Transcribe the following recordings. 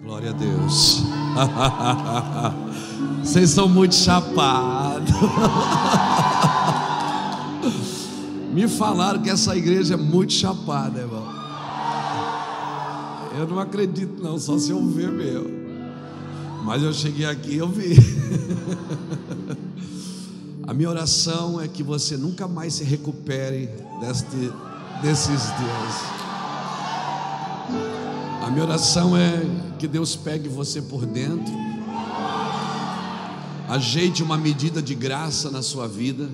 Glória a Deus. Vocês são muito chapados. Me falaram que essa igreja é muito chapada, irmão. Eu não acredito, não, só se eu ver mesmo. Mas eu cheguei aqui e eu vi. A minha oração é que você nunca mais se recupere deste, desses dias. Minha oração é que Deus pegue você por dentro, ajeite uma medida de graça na sua vida,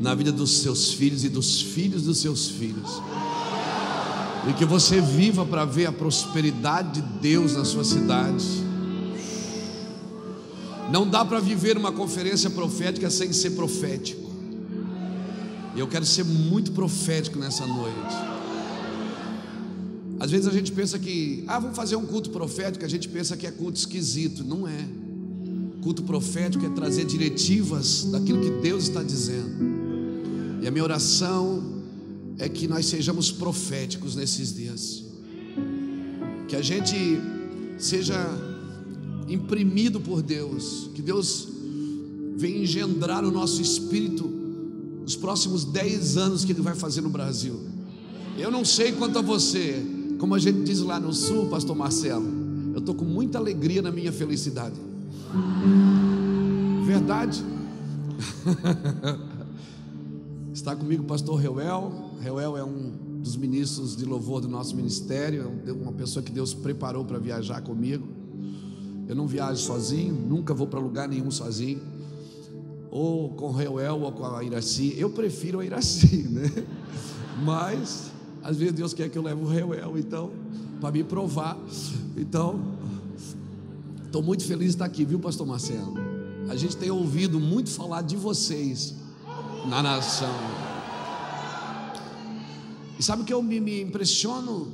na vida dos seus filhos e dos filhos dos seus filhos, e que você viva para ver a prosperidade de Deus na sua cidade. Não dá para viver uma conferência profética sem ser profético. E eu quero ser muito profético nessa noite. Às vezes a gente pensa que, ah, vamos fazer um culto profético, a gente pensa que é culto esquisito. Não é. Culto profético é trazer diretivas daquilo que Deus está dizendo. E a minha oração é que nós sejamos proféticos nesses dias. Que a gente seja imprimido por Deus, que Deus venha engendrar o nosso espírito os próximos 10 anos que Ele vai fazer no Brasil. Eu não sei quanto a você, como a gente diz lá no sul, Pastor Marcelo, eu estou com muita alegria na minha felicidade. Verdade. Está comigo o pastor Reuel. Reuel é um dos ministros de louvor do nosso ministério, é uma pessoa que Deus preparou para viajar comigo. Eu não viajo sozinho, nunca vou para lugar nenhum sozinho. Ou com Reuel ou com a Iraci. Eu prefiro a Iraci, né? Mas às vezes Deus quer que eu leve o Reuel, então, para me provar. Então, estou muito feliz de estar aqui, viu, Pastor Marcelo? A gente tem ouvido muito falar de vocês na nação. E sabe o que eu me, me impressiono?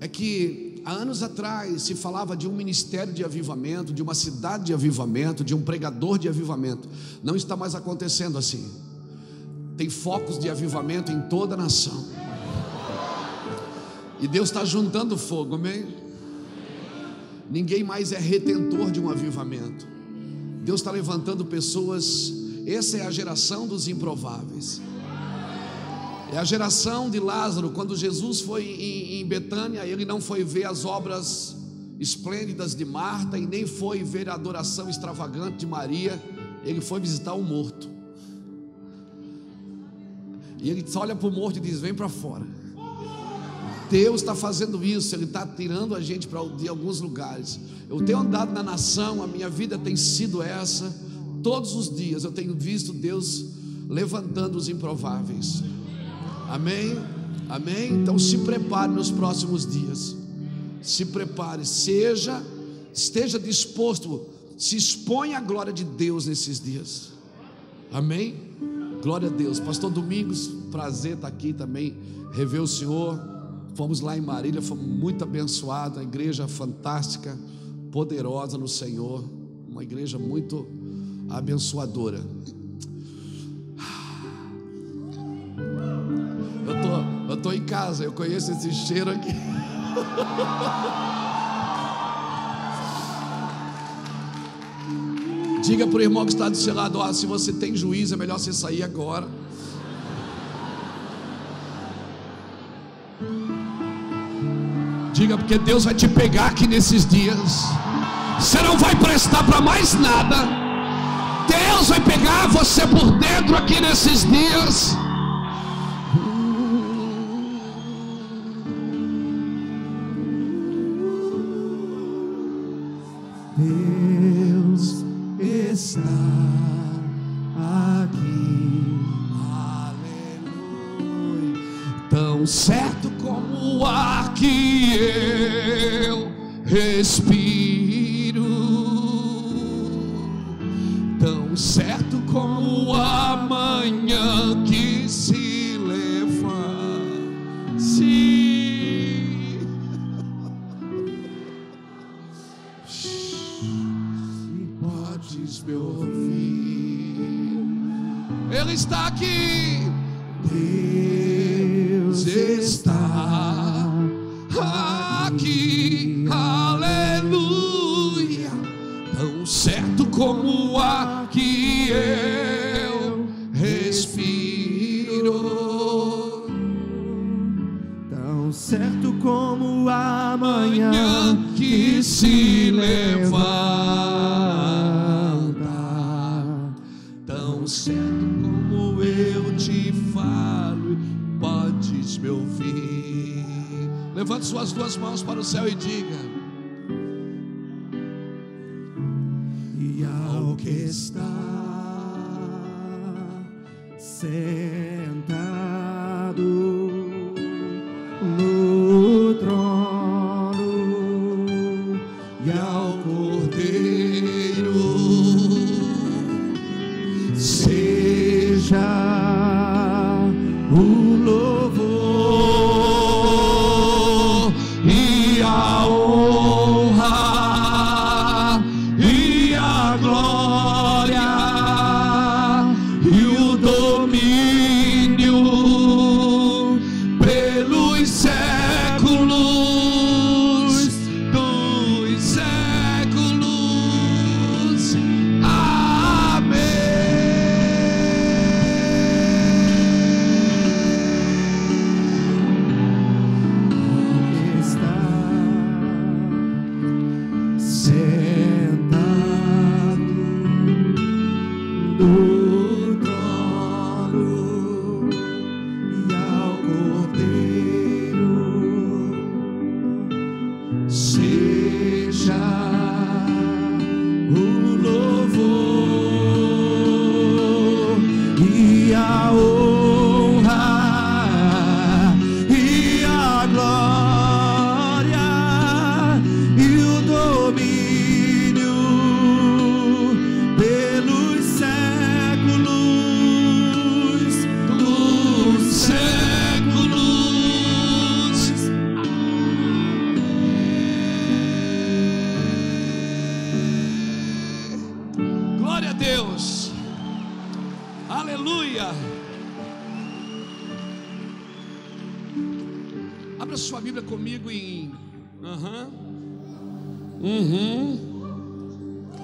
É que há anos atrás se falava de um ministério de avivamento, de uma cidade de avivamento, de um pregador de avivamento. Não está mais acontecendo assim. Tem focos de avivamento em toda a nação. E Deus está juntando fogo, amém? Ninguém mais é retentor de um avivamento. Deus está levantando pessoas. Essa é a geração dos improváveis. É a geração de Lázaro. Quando Jesus foi em, em Betânia, ele não foi ver as obras esplêndidas de Marta e nem foi ver a adoração extravagante de Maria. Ele foi visitar o morto. E ele olha para o morto e diz: Vem para fora. Deus está fazendo isso, Ele está tirando a gente para de alguns lugares. Eu tenho andado na nação, a minha vida tem sido essa. Todos os dias eu tenho visto Deus levantando os improváveis. Amém? Amém? Então se prepare nos próximos dias. Se prepare, seja, esteja disposto, se exponha à glória de Deus nesses dias. Amém? Glória a Deus. Pastor Domingos, prazer estar aqui também, rever o Senhor. Fomos lá em Marília, fomos muito abençoados, a igreja fantástica, poderosa no Senhor, uma igreja muito abençoadora. Eu tô, eu tô em casa, eu conheço esse cheiro aqui. Diga para o irmão que está do seu lado: ó, se você tem juízo, é melhor você sair agora. Diga, porque Deus vai te pegar aqui nesses dias. Você não vai prestar para mais nada. Deus vai pegar você por dentro aqui nesses dias. Duas mãos para o céu e diga.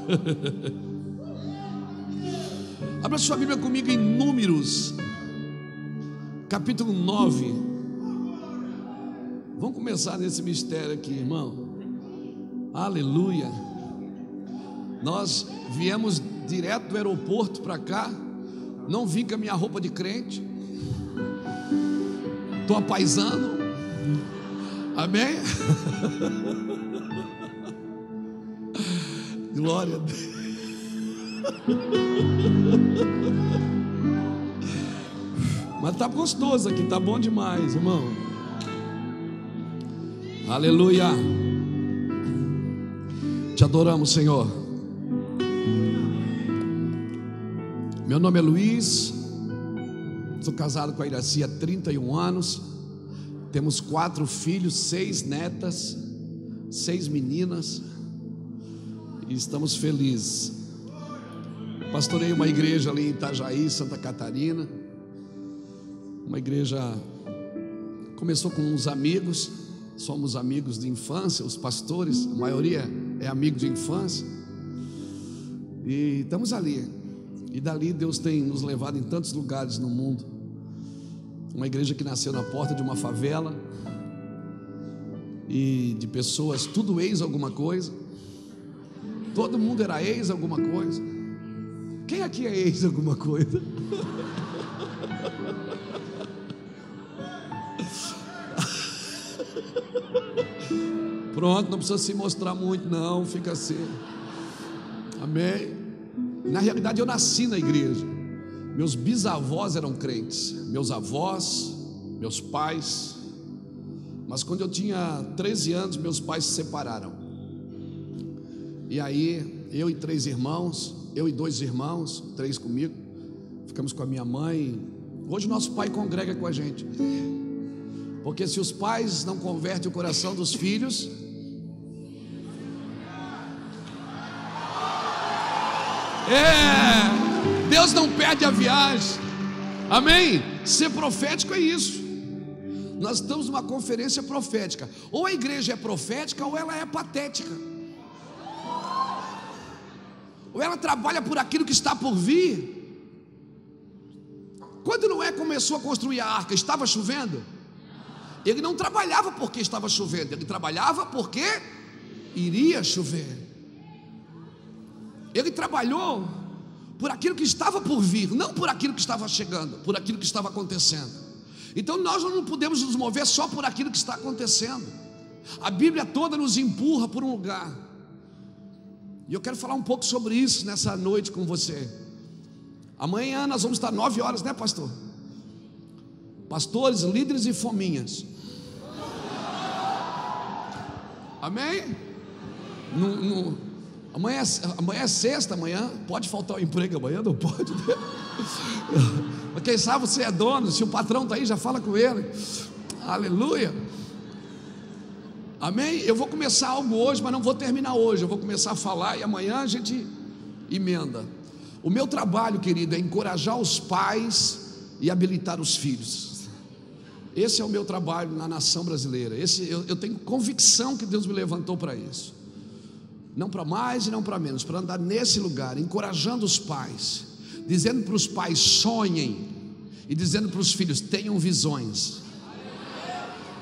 Abra sua Bíblia comigo em Números, capítulo 9. Vamos começar nesse mistério aqui, irmão. Aleluia. Nós viemos direto do aeroporto para cá. Não vim com a minha roupa de crente. Estou apaisando. Amém? Glória a Deus. Mas tá gostoso aqui, tá bom demais, irmão. Aleluia. Te adoramos, Senhor. Meu nome é Luiz. Sou casado com a Iraci há 31 anos. Temos quatro filhos, seis netas, seis meninas. E estamos felizes. Pastorei uma igreja ali em Itajaí, Santa Catarina. Uma igreja começou com uns amigos, somos amigos de infância, os pastores, a maioria é amigo de infância. E estamos ali. E dali Deus tem nos levado em tantos lugares no mundo. Uma igreja que nasceu na porta de uma favela e de pessoas, tudo ex alguma coisa. Todo mundo era ex alguma coisa. Quem aqui é ex alguma coisa? Pronto, não precisa se mostrar muito, não, fica assim. Amém. Na realidade, eu nasci na igreja. Meus bisavós eram crentes, meus avós, meus pais. Mas quando eu tinha 13 anos, meus pais se separaram. E aí, eu e três irmãos, eu e dois irmãos, três comigo, ficamos com a minha mãe. Hoje nosso pai congrega com a gente. Porque se os pais não convertem o coração dos filhos, É, Deus não perde a viagem. Amém? Ser profético é isso. Nós estamos numa conferência profética. Ou a igreja é profética ou ela é patética. Ou ela trabalha por aquilo que está por vir. Quando Noé começou a construir a arca, estava chovendo? Ele não trabalhava porque estava chovendo, ele trabalhava porque iria chover. Ele trabalhou por aquilo que estava por vir, não por aquilo que estava chegando, por aquilo que estava acontecendo. Então nós não podemos nos mover só por aquilo que está acontecendo. A Bíblia toda nos empurra por um lugar. E eu quero falar um pouco sobre isso nessa noite com você. Amanhã nós vamos estar nove horas, né, pastor? Pastores, líderes e fominhas. Amém? No, no, amanhã, é, amanhã é sexta, amanhã pode faltar o emprego amanhã, não pode. Né? Mas quem sabe você é dono, se o patrão está aí, já fala com ele. Aleluia. Amém? Eu vou começar algo hoje, mas não vou terminar hoje. Eu vou começar a falar e amanhã a gente emenda. O meu trabalho, querido, é encorajar os pais e habilitar os filhos. Esse é o meu trabalho na nação brasileira. Esse, eu, eu tenho convicção que Deus me levantou para isso. Não para mais e não para menos, para andar nesse lugar, encorajando os pais, dizendo para os pais: sonhem, e dizendo para os filhos: tenham visões.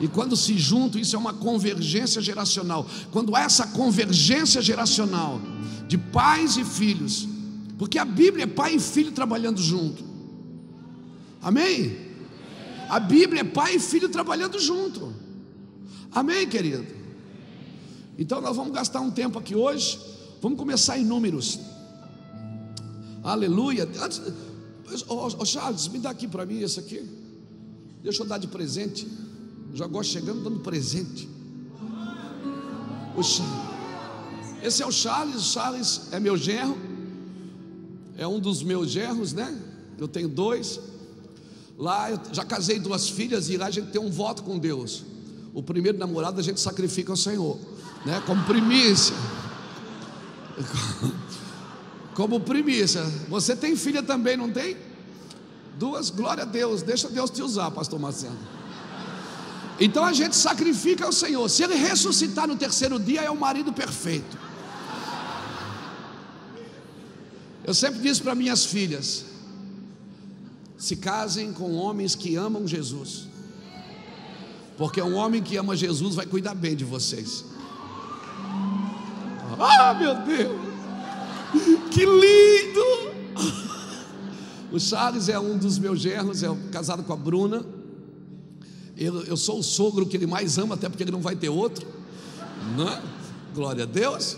E quando se juntam, isso é uma convergência geracional. Quando há essa convergência geracional de pais e filhos, porque a Bíblia é pai e filho trabalhando junto. Amém? A Bíblia é pai e filho trabalhando junto. Amém, querido? Então nós vamos gastar um tempo aqui hoje. Vamos começar em números. Aleluia. Antes, oh, oh Charles, me dá aqui para mim esse aqui. Deixa eu dar de presente. Já gosto chegando dando presente. Esse é o Charles. O Charles é meu genro. É um dos meus genros, né? Eu tenho dois. Lá eu já casei duas filhas e lá a gente tem um voto com Deus. O primeiro namorado a gente sacrifica ao Senhor, né? Como primícia. Como primícia. Você tem filha também, não tem? Duas, glória a Deus. Deixa Deus te usar, pastor Marcelo. Então a gente sacrifica ao Senhor. Se ele ressuscitar no terceiro dia, é o marido perfeito. Eu sempre disse para minhas filhas: se casem com homens que amam Jesus, porque um homem que ama Jesus vai cuidar bem de vocês. Ah, meu Deus, que lindo! O Charles é um dos meus gerros, é casado com a Bruna. Eu, eu sou o sogro que ele mais ama, até porque ele não vai ter outro. Né? Glória a Deus.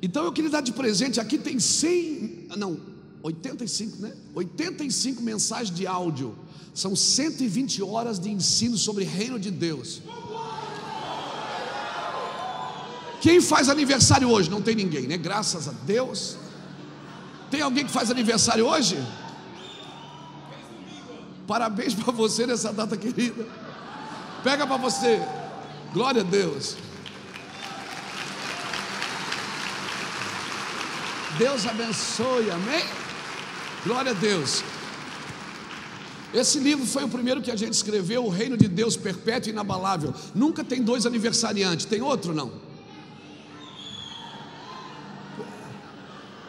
Então eu queria dar de presente, aqui tem 100, não, 85, né? 85 mensagens de áudio. São 120 horas de ensino sobre reino de Deus. Quem faz aniversário hoje? Não tem ninguém, né? Graças a Deus. Tem alguém que faz aniversário hoje? Parabéns para você nessa data querida. Pega para você. Glória a Deus. Deus abençoe, amém? Glória a Deus. Esse livro foi o primeiro que a gente escreveu, O Reino de Deus Perpétuo e Inabalável. Nunca tem dois aniversariantes, tem outro não?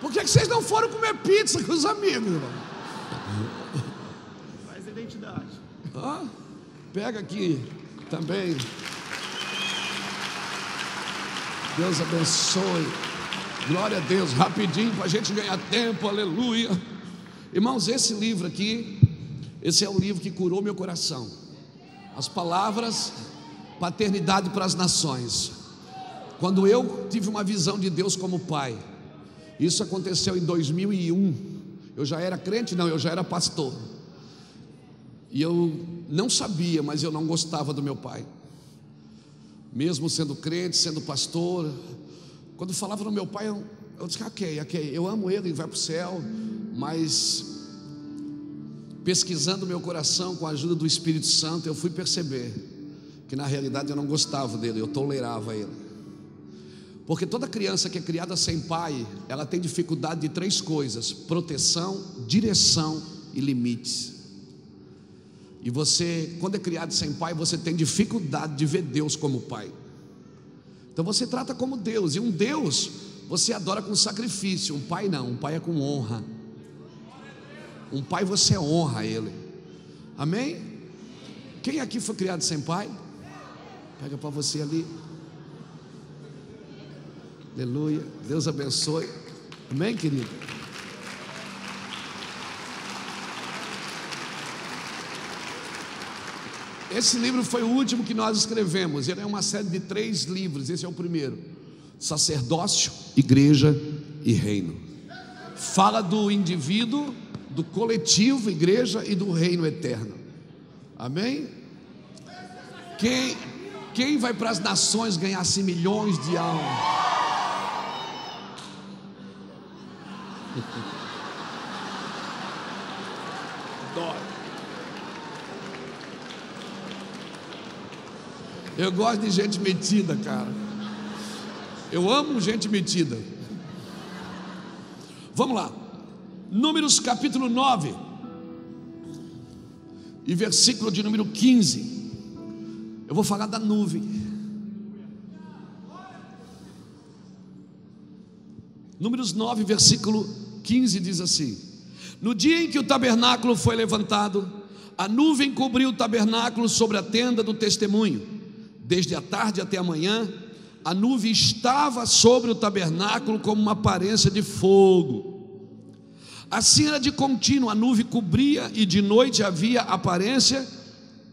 Por que, que vocês não foram comer pizza com os amigos, irmão? Ah, pega aqui também. Deus abençoe. Glória a Deus, rapidinho para a gente ganhar tempo, aleluia. Irmãos, esse livro aqui, esse é o livro que curou meu coração. As palavras, paternidade para as nações. Quando eu tive uma visão de Deus como pai, isso aconteceu em 2001. Eu já era crente, não, eu já era pastor. E eu não sabia, mas eu não gostava do meu pai. Mesmo sendo crente, sendo pastor, quando falava no meu pai, eu, eu disse: ok, ok, eu amo ele, ele vai para o céu, mas pesquisando meu coração com a ajuda do Espírito Santo, eu fui perceber que na realidade eu não gostava dele, eu tolerava ele. Porque toda criança que é criada sem pai, ela tem dificuldade de três coisas: proteção, direção e limites. E você, quando é criado sem pai, você tem dificuldade de ver Deus como pai. Então você trata como Deus, e um Deus você adora com sacrifício, um pai não, um pai é com honra. Um pai você honra ele. Amém? Quem aqui foi criado sem pai? Pega para você ali. Aleluia. Deus abençoe. Amém, querido? Esse livro foi o último que nós escrevemos. Ele é uma série de três livros. Esse é o primeiro: Sacerdócio, Igreja e Reino. Fala do indivíduo, do coletivo, igreja e do reino eterno. Amém? Quem, quem vai para as nações ganhar-se milhões de almas? Eu gosto de gente metida, cara. Eu amo gente metida. Vamos lá. Números capítulo 9 e versículo de número 15. Eu vou falar da nuvem. Números 9, versículo 15 diz assim: No dia em que o tabernáculo foi levantado, a nuvem cobriu o tabernáculo sobre a tenda do testemunho. Desde a tarde até a manhã, a nuvem estava sobre o tabernáculo como uma aparência de fogo. Assim era de contínuo, a nuvem cobria e de noite havia aparência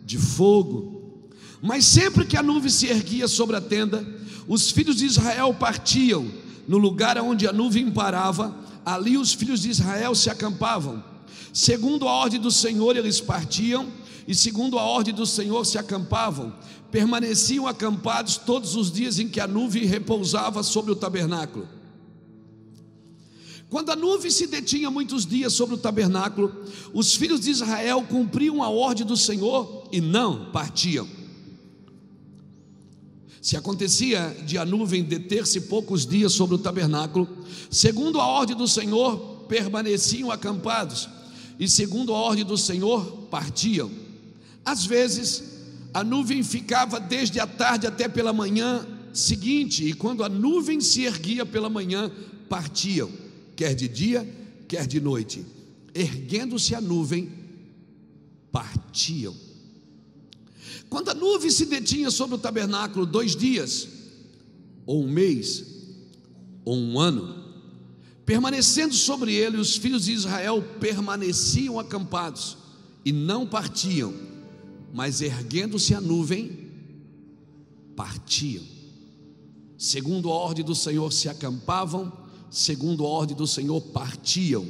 de fogo. Mas sempre que a nuvem se erguia sobre a tenda, os filhos de Israel partiam no lugar onde a nuvem parava, ali os filhos de Israel se acampavam. Segundo a ordem do Senhor, eles partiam, e segundo a ordem do Senhor se acampavam. Permaneciam acampados todos os dias em que a nuvem repousava sobre o tabernáculo. Quando a nuvem se detinha muitos dias sobre o tabernáculo, os filhos de Israel cumpriam a ordem do Senhor e não partiam. Se acontecia de a nuvem deter-se poucos dias sobre o tabernáculo, segundo a ordem do Senhor, permaneciam acampados, e segundo a ordem do Senhor, partiam. Às vezes, a nuvem ficava desde a tarde até pela manhã seguinte, e quando a nuvem se erguia pela manhã, partiam, quer de dia, quer de noite. Erguendo-se a nuvem, partiam. Quando a nuvem se detinha sobre o tabernáculo dois dias, ou um mês, ou um ano, permanecendo sobre ele, os filhos de Israel permaneciam acampados e não partiam, mas erguendo-se a nuvem, partiam. Segundo a ordem do Senhor se acampavam, segundo a ordem do Senhor partiam,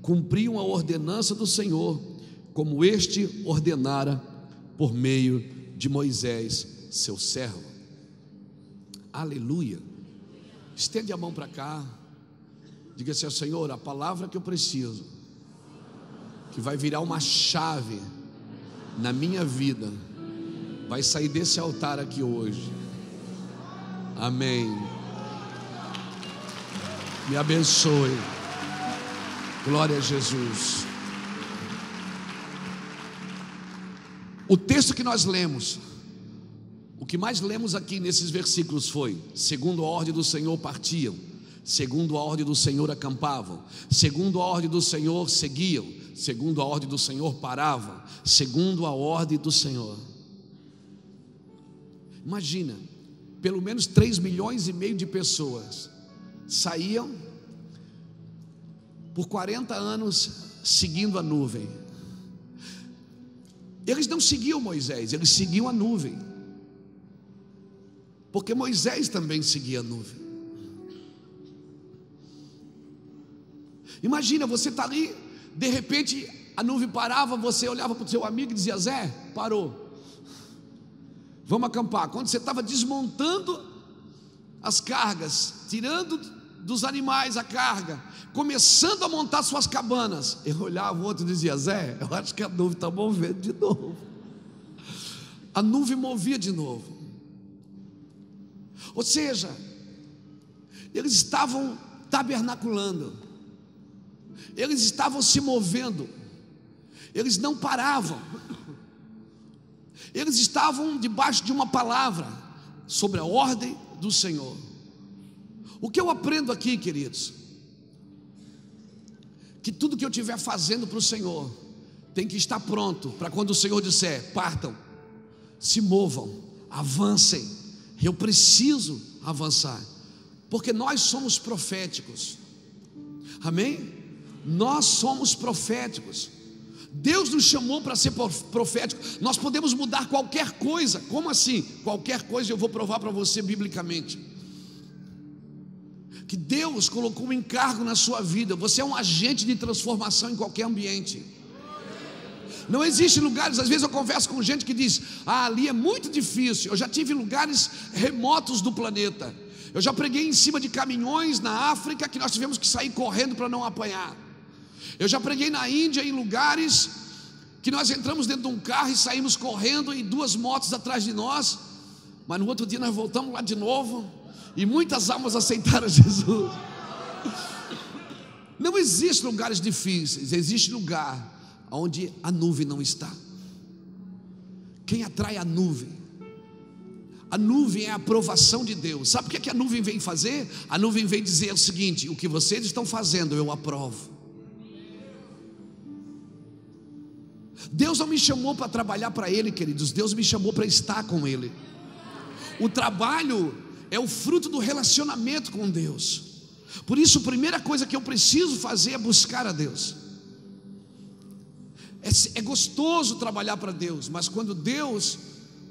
cumpriam a ordenança do Senhor, como este ordenara por meio de Moisés, seu servo. Aleluia. Estende a mão para cá. Diga assim: Senhor, a palavra que eu preciso, que vai virar uma chave na minha vida, vai sair desse altar aqui hoje. Amém. Me abençoe. Glória a Jesus. O texto que nós lemos, o que mais lemos aqui nesses versículos foi: segundo a ordem do Senhor partiam, segundo a ordem do Senhor acampavam, segundo a ordem do Senhor seguiam, segundo a ordem do Senhor paravam, segundo a ordem do Senhor. Imagina, pelo menos 3 milhões e meio de pessoas saíam por 40 anos seguindo a nuvem. Eles não seguiam Moisés, eles seguiam a nuvem. Porque Moisés também seguia a nuvem. Imagina, você está ali, de repente a nuvem parava, você olhava para o seu amigo e dizia: Zé, parou. Vamos acampar. Quando você estava desmontando as cargas, tirando dos animais a carga, começando a montar suas cabanas. Eu olhava o outro e dizia: Zé, eu acho que a nuvem está movendo de novo. A nuvem movia de novo. Ou seja, eles estavam tabernaculando, eles estavam se movendo, eles não paravam, eles estavam debaixo de uma palavra sobre a ordem do Senhor. O que eu aprendo aqui, queridos? Que tudo que eu estiver fazendo para o Senhor tem que estar pronto para quando o Senhor disser: partam, se movam, avancem. Eu preciso avançar, porque nós somos proféticos, amém? Nós somos proféticos. Deus nos chamou para ser profético. Nós podemos mudar qualquer coisa. Como assim? Qualquer coisa eu vou provar para você biblicamente. Que Deus colocou um encargo na sua vida. Você é um agente de transformação em qualquer ambiente. Não existe lugares, às vezes eu converso com gente que diz: "Ah, ali é muito difícil". Eu já tive lugares remotos do planeta. Eu já preguei em cima de caminhões na África que nós tivemos que sair correndo para não apanhar. Eu já preguei na Índia em lugares que nós entramos dentro de um carro e saímos correndo e duas motos atrás de nós, mas no outro dia nós voltamos lá de novo e muitas almas aceitaram Jesus. Não existe lugares difíceis, existe lugar onde a nuvem não está. Quem atrai a nuvem? A nuvem é a aprovação de Deus. Sabe o que, é que a nuvem vem fazer? A nuvem vem dizer o seguinte: o que vocês estão fazendo, eu aprovo. Deus não me chamou para trabalhar para Ele, queridos, Deus me chamou para estar com Ele. O trabalho é o fruto do relacionamento com Deus. Por isso, a primeira coisa que eu preciso fazer é buscar a Deus. É, é gostoso trabalhar para Deus, mas quando Deus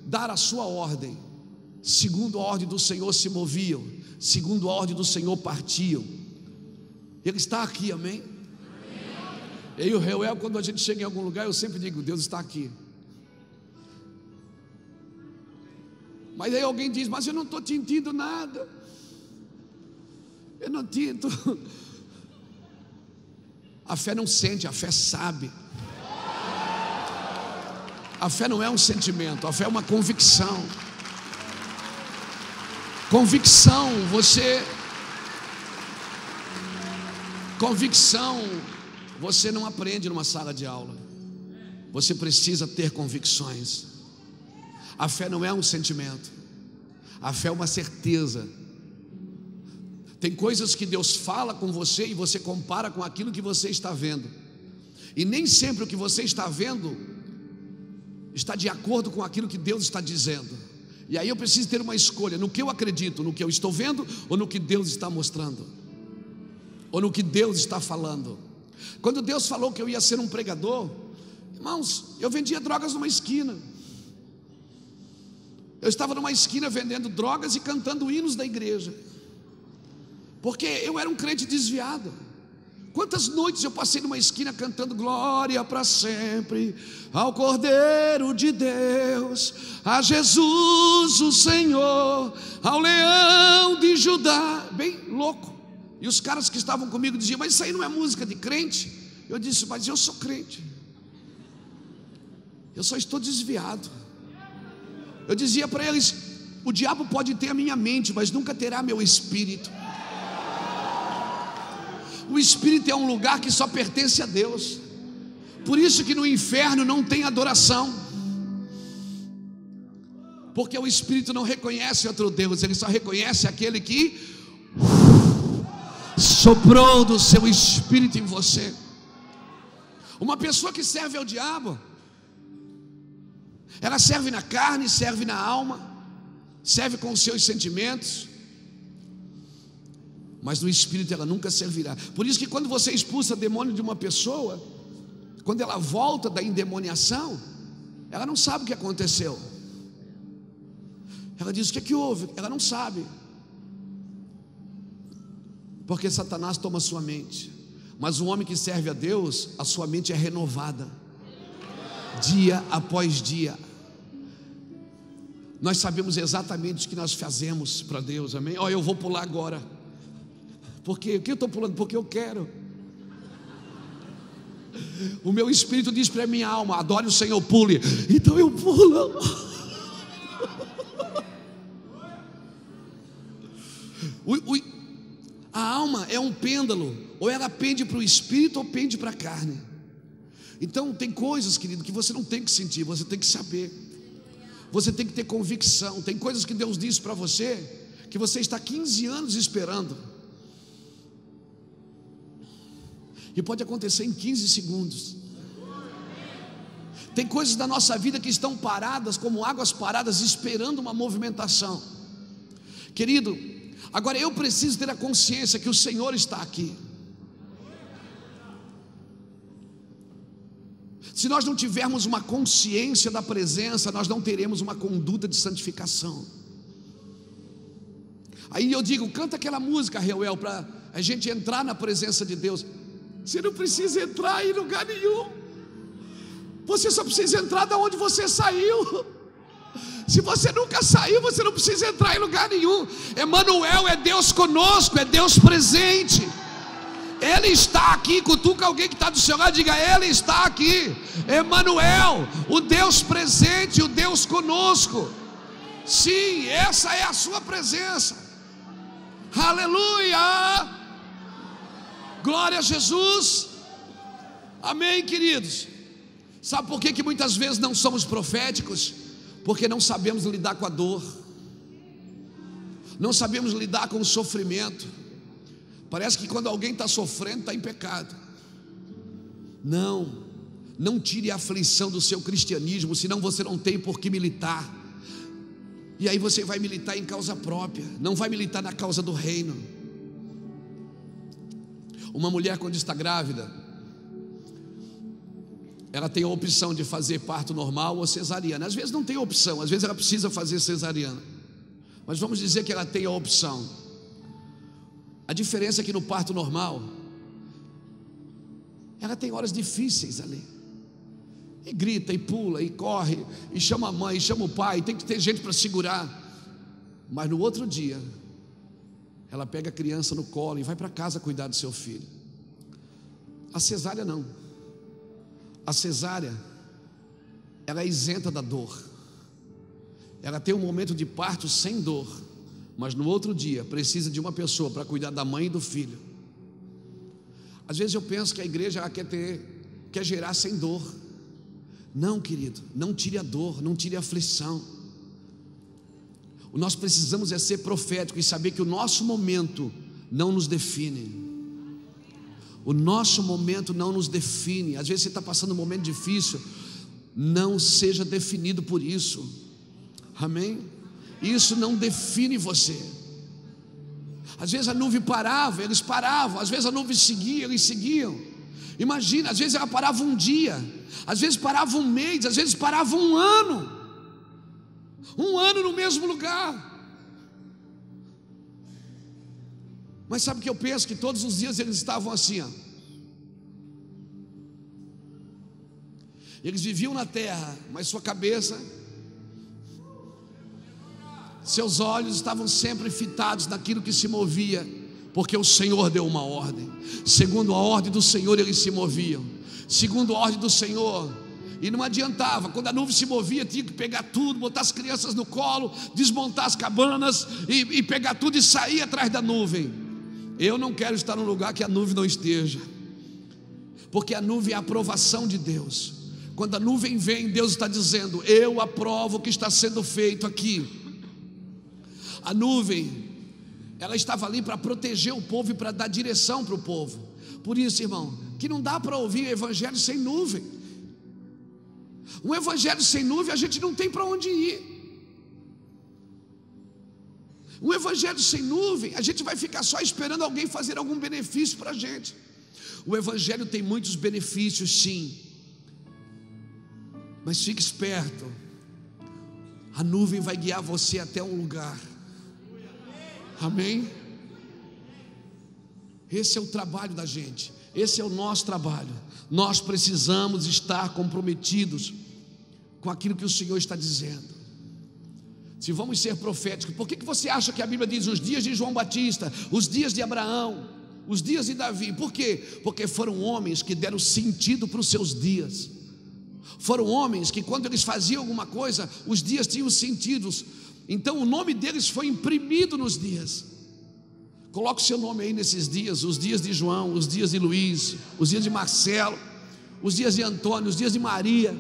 dar a sua ordem, segundo a ordem do Senhor se moviam, segundo a ordem do Senhor partiam. Ele está aqui, amém? Eu e o Reuel, quando a gente chega em algum lugar, eu sempre digo: Deus está aqui. Mas aí alguém diz: Mas eu não estou sentindo nada. Eu não tinto. A fé não sente, a fé sabe. A fé não é um sentimento, a fé é uma convicção. Convicção, você. Convicção você não aprende numa sala de aula. Você precisa ter convicções. A fé não é um sentimento. A fé é uma certeza. Tem coisas que Deus fala com você e você compara com aquilo que você está vendo. E nem sempre o que você está vendo está de acordo com aquilo que Deus está dizendo. E aí eu preciso ter uma escolha: no que eu acredito, no que eu estou vendo ou no que Deus está mostrando, ou no que Deus está falando. Quando Deus falou que eu ia ser um pregador, irmãos, eu vendia drogas numa esquina. Eu estava numa esquina vendendo drogas e cantando hinos da igreja, porque eu era um crente desviado. Quantas noites eu passei numa esquina cantando glória para sempre ao Cordeiro de Deus, a Jesus o Senhor, ao Leão de Judá, bem louco. E os caras que estavam comigo diziam: Mas isso aí não é música de crente? Eu disse: Mas eu sou crente. Eu só estou desviado. Eu dizia para eles: O diabo pode ter a minha mente, mas nunca terá meu espírito. O espírito é um lugar que só pertence a Deus. Por isso que no inferno não tem adoração. Porque o espírito não reconhece outro Deus, ele só reconhece aquele que soprou do seu espírito em você. Uma pessoa que serve ao diabo, ela serve na carne, serve na alma, serve com os seus sentimentos, mas no espírito ela nunca servirá. Por isso que quando você expulsa demônio de uma pessoa, quando ela volta da endemoniação, ela não sabe o que aconteceu. Ela diz: O que, é que houve? Ela não sabe. Porque Satanás toma sua mente. Mas o homem que serve a Deus, a sua mente é renovada. Dia após dia. Nós sabemos exatamente o que nós fazemos para Deus, amém? Oh, eu vou pular agora. Por quê? Por que eu estou pulando? Porque eu quero. O meu espírito diz para a minha alma: adore o Senhor, pule. Então eu pulo. O, o, a alma é um pêndulo, ou ela pende para o espírito ou pende para a carne. Então, tem coisas, querido, que você não tem que sentir, você tem que saber. Você tem que ter convicção. Tem coisas que Deus diz para você que você está 15 anos esperando. E pode acontecer em 15 segundos. Tem coisas da nossa vida que estão paradas, como águas paradas, esperando uma movimentação. Querido, agora eu preciso ter a consciência que o Senhor está aqui. Se nós não tivermos uma consciência da presença, nós não teremos uma conduta de santificação. Aí eu digo, canta aquela música, Reuel, para a gente entrar na presença de Deus. Você não precisa entrar em lugar nenhum. Você só precisa entrar da onde você saiu. Se você nunca saiu, você não precisa entrar em lugar nenhum. Emanuel é Deus conosco, é Deus presente. Ele está aqui, cutuca alguém que está do seu lado, diga: Ele está aqui. Emanuel, o Deus presente, o Deus conosco. Sim, essa é a sua presença. Aleluia! Glória a Jesus. Amém, queridos. Sabe por que, que muitas vezes não somos proféticos? Porque não sabemos lidar com a dor, não sabemos lidar com o sofrimento. Parece que quando alguém está sofrendo, está em pecado. Não, não tire a aflição do seu cristianismo, senão você não tem por que militar. E aí você vai militar em causa própria, não vai militar na causa do reino. Uma mulher, quando está grávida, ela tem a opção de fazer parto normal ou cesariana. Às vezes não tem opção, às vezes ela precisa fazer cesariana. Mas vamos dizer que ela tem a opção. A diferença é que no parto normal, ela tem horas difíceis ali. E grita, e pula, e corre, e chama a mãe, e chama o pai, tem que ter gente para segurar. Mas no outro dia, ela pega a criança no colo e vai para casa cuidar do seu filho. A cesárea não. A cesárea, ela é isenta da dor. Ela tem um momento de parto sem dor mas no outro dia precisa de uma pessoa para cuidar da mãe e do filho. Às vezes eu penso que a igreja quer ter, quer gerar sem dor. Não, querido, não tire a dor, não tire a aflição. O nós precisamos é ser profético e saber que o nosso momento não nos define. O nosso momento não nos define. Às vezes você está passando um momento difícil, não seja definido por isso. Amém? Isso não define você. Às vezes a nuvem parava, eles paravam, às vezes a nuvem seguia, eles seguiam. Imagina, às vezes ela parava um dia, às vezes parava um mês, às vezes parava um ano. Um ano no mesmo lugar. Mas sabe o que eu penso? Que todos os dias eles estavam assim, ó. Eles viviam na terra, mas sua cabeça seus olhos estavam sempre fitados naquilo que se movia, porque o Senhor deu uma ordem. Segundo a ordem do Senhor, eles se moviam. Segundo a ordem do Senhor, e não adiantava, quando a nuvem se movia, tinha que pegar tudo, botar as crianças no colo, desmontar as cabanas e, e pegar tudo e sair atrás da nuvem. Eu não quero estar num lugar que a nuvem não esteja, porque a nuvem é a aprovação de Deus. Quando a nuvem vem, Deus está dizendo: Eu aprovo o que está sendo feito aqui. A nuvem, ela estava ali para proteger o povo e para dar direção para o povo. Por isso, irmão, que não dá para ouvir o evangelho sem nuvem. Um evangelho sem nuvem a gente não tem para onde ir. Um evangelho sem nuvem, a gente vai ficar só esperando alguém fazer algum benefício para a gente. O evangelho tem muitos benefícios, sim. Mas fique esperto. A nuvem vai guiar você até um lugar Amém? Esse é o trabalho da gente, esse é o nosso trabalho. Nós precisamos estar comprometidos com aquilo que o Senhor está dizendo. Se vamos ser proféticos, por que, que você acha que a Bíblia diz os dias de João Batista, os dias de Abraão, os dias de Davi? Por quê? Porque foram homens que deram sentido para os seus dias. Foram homens que, quando eles faziam alguma coisa, os dias tinham sentidos, então o nome deles foi imprimido nos dias. Coloque o seu nome aí nesses dias, os dias de João, os dias de Luiz, os dias de Marcelo, os dias de Antônio, os dias de Maria.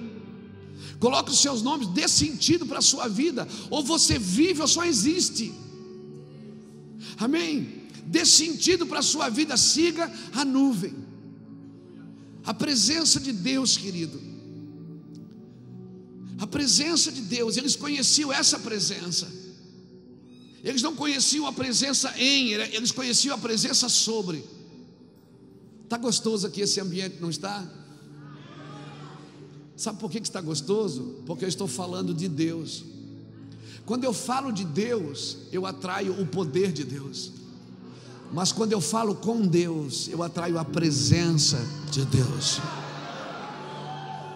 Coloque os seus nomes, dê sentido para a sua vida. Ou você vive ou só existe. Amém? Dê sentido para a sua vida, siga a nuvem. A presença de Deus, querido. A presença de Deus, eles conheciam essa presença. Eles não conheciam a presença em, eles conheciam a presença sobre. Está gostoso aqui esse ambiente, não está? Sabe por que está gostoso? Porque eu estou falando de Deus. Quando eu falo de Deus, eu atraio o poder de Deus. Mas quando eu falo com Deus, eu atraio a presença de Deus.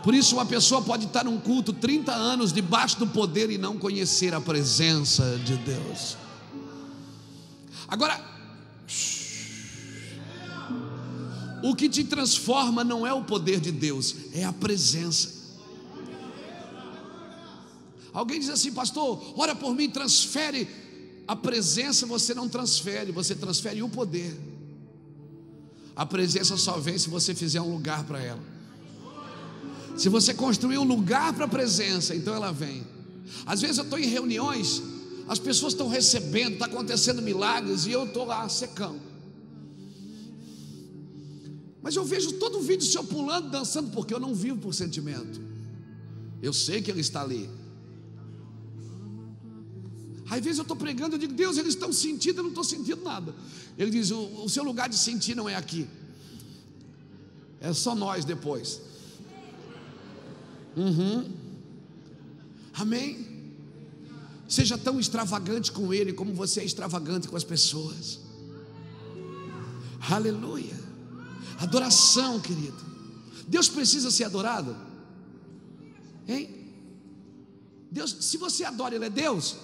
Por isso, uma pessoa pode estar num culto 30 anos debaixo do poder e não conhecer a presença de Deus. Agora, o que te transforma não é o poder de Deus, é a presença. Alguém diz assim, pastor, ora por mim, transfere a presença você não transfere, você transfere o poder. A presença só vem se você fizer um lugar para ela. Se você construir um lugar para a presença, então ela vem. Às vezes eu estou em reuniões, as pessoas estão recebendo, está acontecendo milagres e eu estou lá secando. Mas eu vejo todo o vídeo seu pulando, dançando, porque eu não vivo por sentimento. Eu sei que ele está ali. Às vezes eu estou pregando, eu digo, Deus, eles estão sentindo, eu não estou sentindo nada. Ele diz: o, o seu lugar de sentir não é aqui, é só nós depois. Uhum. Amém? Seja tão extravagante com Ele como você é extravagante com as pessoas. Aleluia. Adoração, querido. Deus precisa ser adorado. Hein? Deus, se você adora Ele é Deus,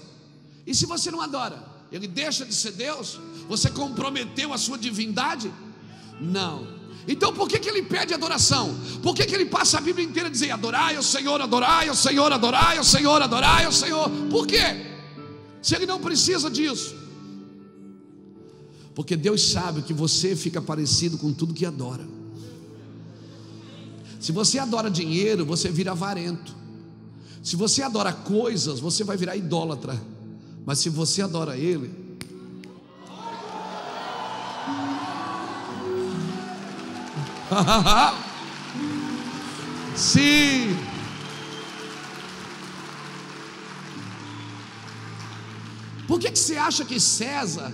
e se você não adora, ele deixa de ser Deus? Você comprometeu a sua divindade? Não. Então por que, que ele pede adoração? Por que, que ele passa a Bíblia inteira dizendo adorai o Senhor, adorai o Senhor, adorai o Senhor, adorai o Senhor? Por quê? Se ele não precisa disso. Porque Deus sabe que você fica parecido com tudo que adora. Se você adora dinheiro, você vira avarento. Se você adora coisas, você vai virar idólatra. Mas se você adora Ele, Sim. Por que, que você acha que César,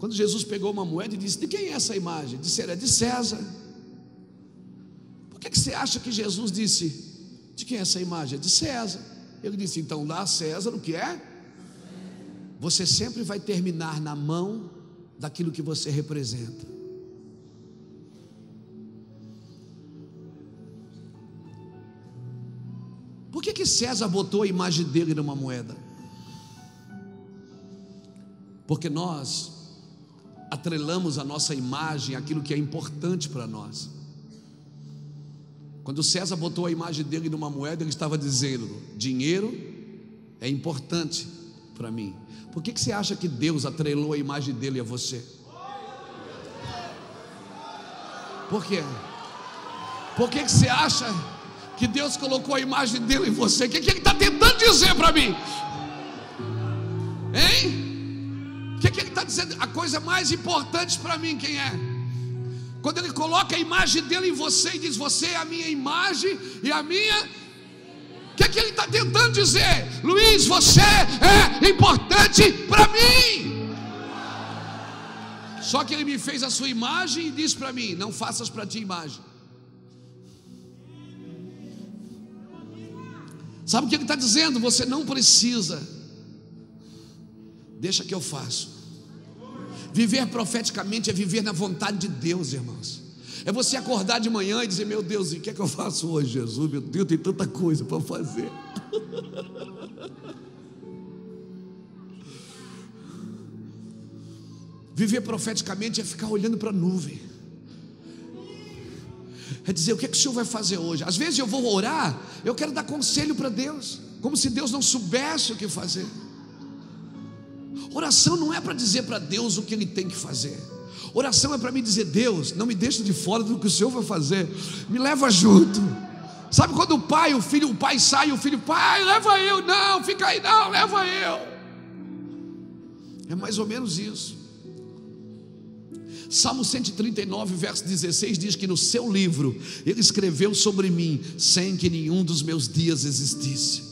quando Jesus pegou uma moeda e disse: De quem é essa imagem? Disse: É de César. Por que, que você acha que Jesus disse: De quem é essa imagem? É de César. Ele disse: então dá a César o que é? Você sempre vai terminar na mão daquilo que você representa. Por que, que César botou a imagem dele numa moeda? Porque nós atrelamos a nossa imagem àquilo que é importante para nós. Quando César botou a imagem dele numa moeda, ele estava dizendo: dinheiro é importante para mim. Por que, que você acha que Deus atrelou a imagem dele a você? Por quê? Por que, que você acha que Deus colocou a imagem dele em você? O que, que ele está tentando dizer para mim? Hein? O que, que ele está dizendo? A coisa mais importante para mim, quem é? Quando ele coloca a imagem dele em você e diz: Você é a minha imagem e a minha. O que, é que ele está tentando dizer? Luiz, você é importante para mim. Só que ele me fez a sua imagem e disse para mim: Não faças para ti imagem. Sabe o que ele está dizendo? Você não precisa. Deixa que eu faço. Viver profeticamente é viver na vontade de Deus, irmãos. É você acordar de manhã e dizer: Meu Deus, o que é que eu faço hoje, Jesus? Meu Deus, tem tanta coisa para fazer. Viver profeticamente é ficar olhando para a nuvem. É dizer o que é que o Senhor vai fazer hoje. Às vezes eu vou orar, eu quero dar conselho para Deus, como se Deus não soubesse o que fazer. Oração não é para dizer para Deus o que Ele tem que fazer. Oração é para me dizer, Deus, não me deixe de fora do que o Senhor vai fazer, me leva junto. Sabe quando o pai, o filho, o pai sai, o filho, pai, leva eu, não, fica aí, não, leva eu. É mais ou menos isso. Salmo 139, verso 16 diz que no seu livro ele escreveu sobre mim sem que nenhum dos meus dias existisse.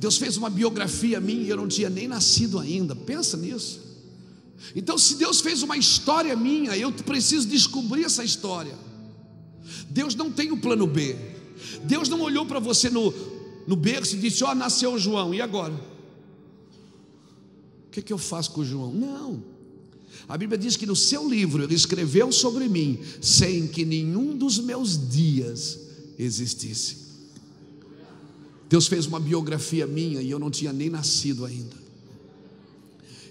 Deus fez uma biografia minha e eu não tinha nem nascido ainda. Pensa nisso. Então, se Deus fez uma história minha, eu preciso descobrir essa história. Deus não tem o um plano B. Deus não olhou para você no, no berço e disse: Ó, oh, nasceu João, e agora? O que, que eu faço com o João? Não. A Bíblia diz que no seu livro ele escreveu sobre mim, sem que nenhum dos meus dias existisse. Deus fez uma biografia minha e eu não tinha nem nascido ainda.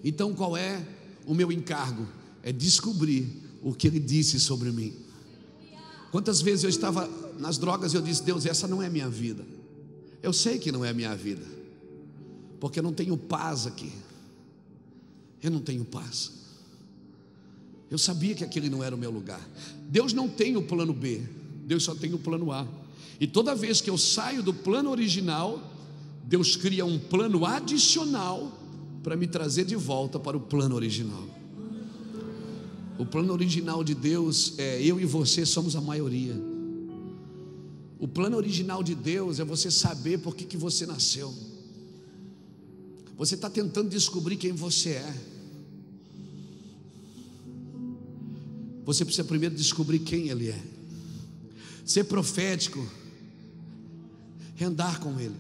Então qual é o meu encargo? É descobrir o que ele disse sobre mim. Quantas vezes eu estava nas drogas e eu disse: Deus, essa não é minha vida. Eu sei que não é minha vida, porque eu não tenho paz aqui. Eu não tenho paz. Eu sabia que aquele não era o meu lugar. Deus não tem o plano B, Deus só tem o plano A. E toda vez que eu saio do plano original, Deus cria um plano adicional para me trazer de volta para o plano original. O plano original de Deus é eu e você somos a maioria. O plano original de Deus é você saber por que, que você nasceu. Você está tentando descobrir quem você é. Você precisa primeiro descobrir quem Ele é. Ser profético é andar com Ele,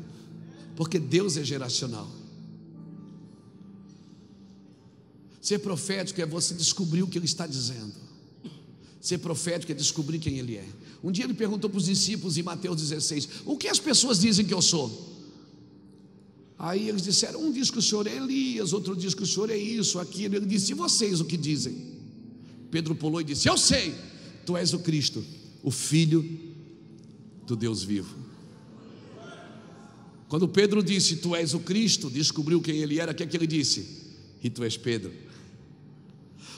porque Deus é geracional. Ser profético é você descobrir o que ele está dizendo. Ser profético é descobrir quem ele é. Um dia ele perguntou para os discípulos em Mateus 16: O que as pessoas dizem que eu sou? Aí eles disseram: Um diz que o senhor é Elias, outro diz que o senhor é isso, aquilo. Ele disse: E vocês o que dizem? Pedro pulou e disse: Eu sei, tu és o Cristo, o Filho do Deus vivo. Quando Pedro disse: Tu és o Cristo, descobriu quem ele era, o que é que ele disse? E tu és Pedro.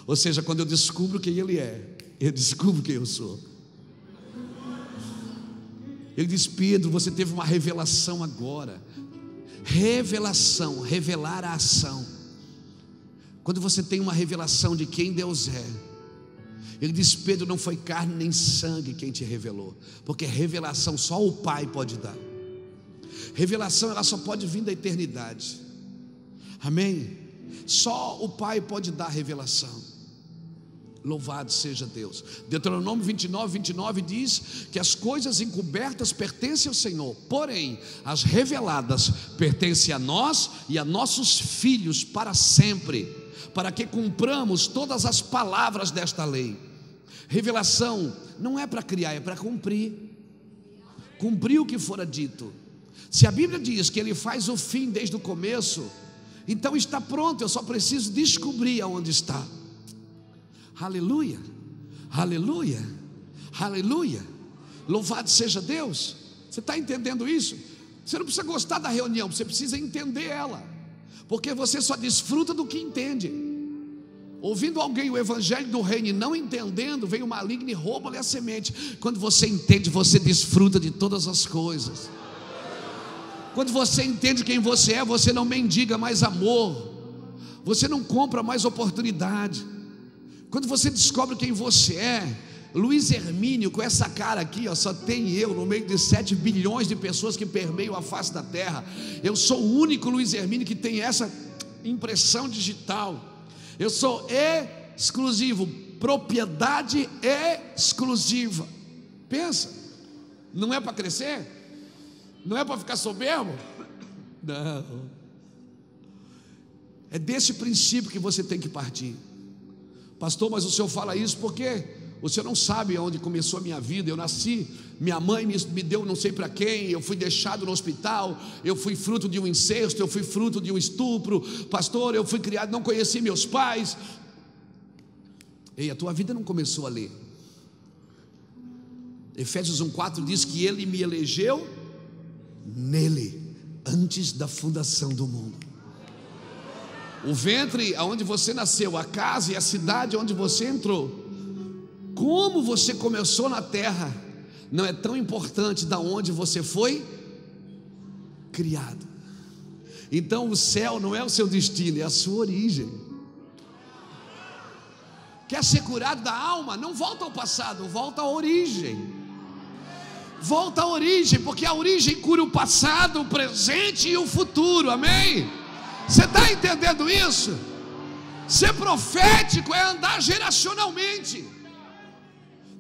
Ou seja, quando eu descubro quem Ele é, eu descubro quem eu sou. Ele diz: Pedro, você teve uma revelação agora. Revelação, revelar a ação. Quando você tem uma revelação de quem Deus é, ele diz: Pedro, não foi carne nem sangue quem te revelou, porque revelação só o Pai pode dar. Revelação ela só pode vir da eternidade. Amém? Só o Pai pode dar revelação. Louvado seja Deus. Deuteronômio 29, 29 diz que as coisas encobertas pertencem ao Senhor, porém as reveladas pertencem a nós e a nossos filhos para sempre, para que cumpramos todas as palavras desta lei. Revelação não é para criar, é para cumprir. Cumprir o que fora dito. Se a Bíblia diz que ele faz o fim desde o começo, então está pronto, eu só preciso descobrir aonde está. Aleluia, aleluia, aleluia. Louvado seja Deus. Você está entendendo isso? Você não precisa gostar da reunião, você precisa entender ela, porque você só desfruta do que entende. Ouvindo alguém o evangelho do reino e não entendendo, vem o maligno e rouba-lhe a semente. Quando você entende, você desfruta de todas as coisas. Quando você entende quem você é, você não mendiga mais amor, você não compra mais oportunidade. Quando você descobre quem você é, Luiz Hermínio, com essa cara aqui, ó, só tem eu no meio de 7 bilhões de pessoas que permeiam a face da terra. Eu sou o único Luiz Hermínio que tem essa impressão digital. Eu sou exclusivo, propriedade exclusiva. Pensa, não é para crescer? Não é para ficar soberbo? Não. É desse princípio que você tem que partir. Pastor, mas o senhor fala isso porque o senhor não sabe onde começou a minha vida. Eu nasci, minha mãe me, me deu não sei para quem, eu fui deixado no hospital, eu fui fruto de um incesto, eu fui fruto de um estupro. Pastor, eu fui criado, não conheci meus pais. Ei, a tua vida não começou ali. Efésios 1,4 diz que ele me elegeu nele, antes da fundação do mundo. O ventre aonde você nasceu, a casa e a cidade onde você entrou. Como você começou na terra, não é tão importante da onde você foi criado. Então o céu não é o seu destino, é a sua origem. Quer ser curado da alma? Não volta ao passado, volta à origem. Volta à origem, porque a origem cura o passado, o presente e o futuro, amém? Você está entendendo isso? Ser profético é andar geracionalmente.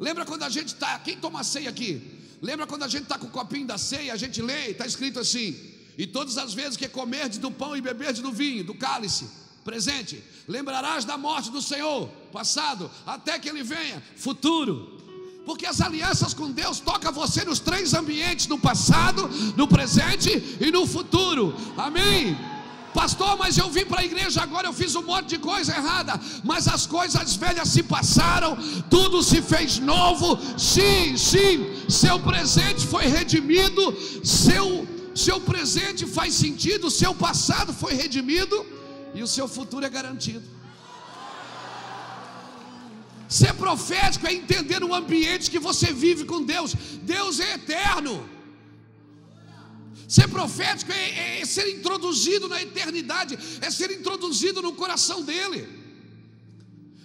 Lembra quando a gente está, quem toma ceia aqui? Lembra quando a gente está com o copinho da ceia, a gente lê, está escrito assim: e todas as vezes que comerdes do pão e beberdes do vinho, do cálice, presente, lembrarás da morte do Senhor, passado, até que ele venha, futuro. Porque as alianças com Deus tocam você nos três ambientes: no passado, no presente e no futuro. Amém. Pastor, mas eu vim para a igreja agora, eu fiz um monte de coisa errada, mas as coisas velhas se passaram, tudo se fez novo. Sim, sim, seu presente foi redimido, seu seu presente faz sentido, seu passado foi redimido e o seu futuro é garantido. Ser profético é entender o ambiente que você vive com Deus. Deus é eterno. Ser profético é, é, ser introduzido na eternidade, é ser introduzido no coração dele.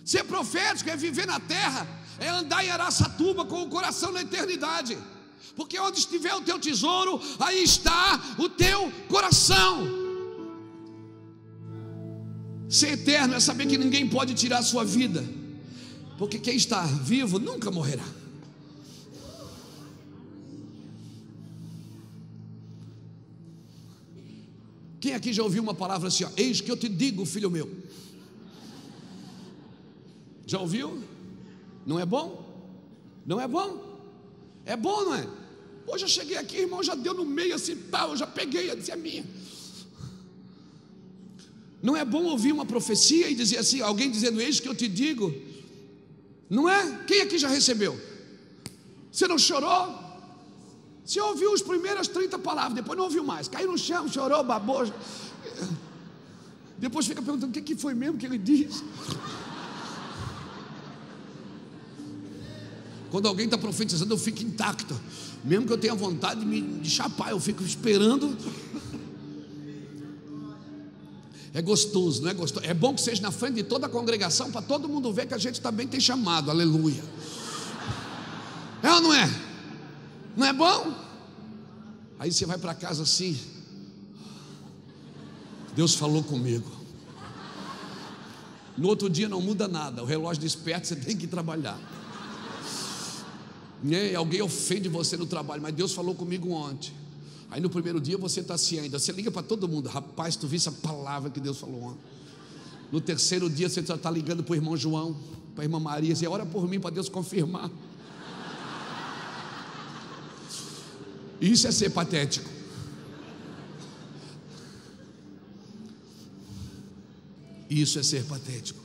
Ser profético é viver na terra, é andar em Araçatuba com o coração na eternidade. Porque onde estiver o teu tesouro, aí está o teu coração. Ser eterno é saber que ninguém pode tirar a sua vida, porque quem está vivo nunca morrerá. Quem aqui já ouviu uma palavra assim, ó, eis que eu te digo, filho meu? Já ouviu? Não é bom? Não é bom? É bom, não é? Hoje eu cheguei aqui, irmão, já deu no meio assim, tal, eu já peguei, eu disse é minha. Não é bom ouvir uma profecia e dizer assim, alguém dizendo, eis que eu te digo, não é? Quem aqui já recebeu? Você não chorou? Você ouviu as primeiras 30 palavras, depois não ouviu mais, caiu no chão, chorou, babou. Depois fica perguntando o que, foi mesmo que ele disse. Quando alguém está profetizando, eu fico intacto. Mesmo que eu tenha vontade de me de chapar, eu fico esperando. É gostoso, não é gostoso? É bom que seja na frente de toda a congregação, para todo mundo ver que a gente também tem chamado, aleluia. É ou não é? Não é bom? Aí você vai para casa assim. Deus falou comigo. No outro dia não muda nada, o relógio desperta, você tem que trabalhar. Né? Alguém ofende você no trabalho, mas Deus falou comigo ontem. Aí no primeiro dia você está assim ainda, você liga para todo mundo, rapaz, tu viu essa palavra que Deus falou ontem. No terceiro dia você está ligando para o irmão João, para a irmã Maria, você ora por mim para Deus confirmar. Isso é ser patético. Isso é ser patético.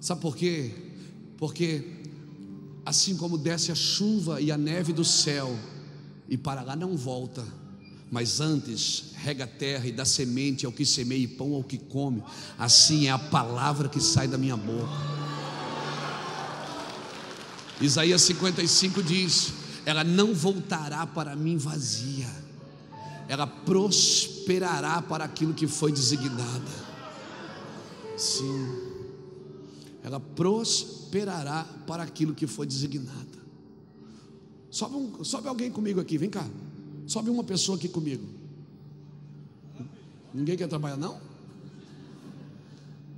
Sabe por quê? Porque assim como desce a chuva e a neve do céu, e para lá não volta, mas antes rega a terra e dá semente ao que semeia e pão ao que come, assim é a palavra que sai da minha boca. Isaías 55 diz: ela não voltará para mim vazia, ela prosperará para aquilo que foi designada. Sim ela prosperará para aquilo que foi designada. Sobe, um, sobe alguém comigo aqui, vem cá. Sobe uma pessoa aqui comigo. Ninguém quer trabalhar, não?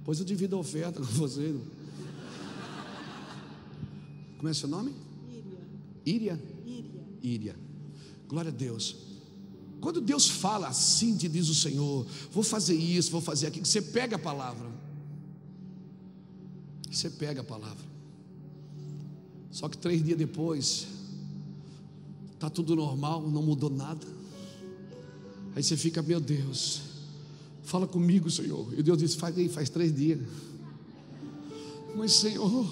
Pois eu divido a oferta com você. Como é seu nome? Íria. Íria? Íria. Glória a Deus. Quando Deus fala assim, te diz o Senhor, vou fazer isso, vou fazer aquilo, você pega a palavra. Você pega a palavra. Só que três dias depois, está tudo normal, não mudou nada. Aí você fica, meu Deus, fala comigo, Senhor. E Deus disse: faz aí, faz três dias. Mas, Senhor,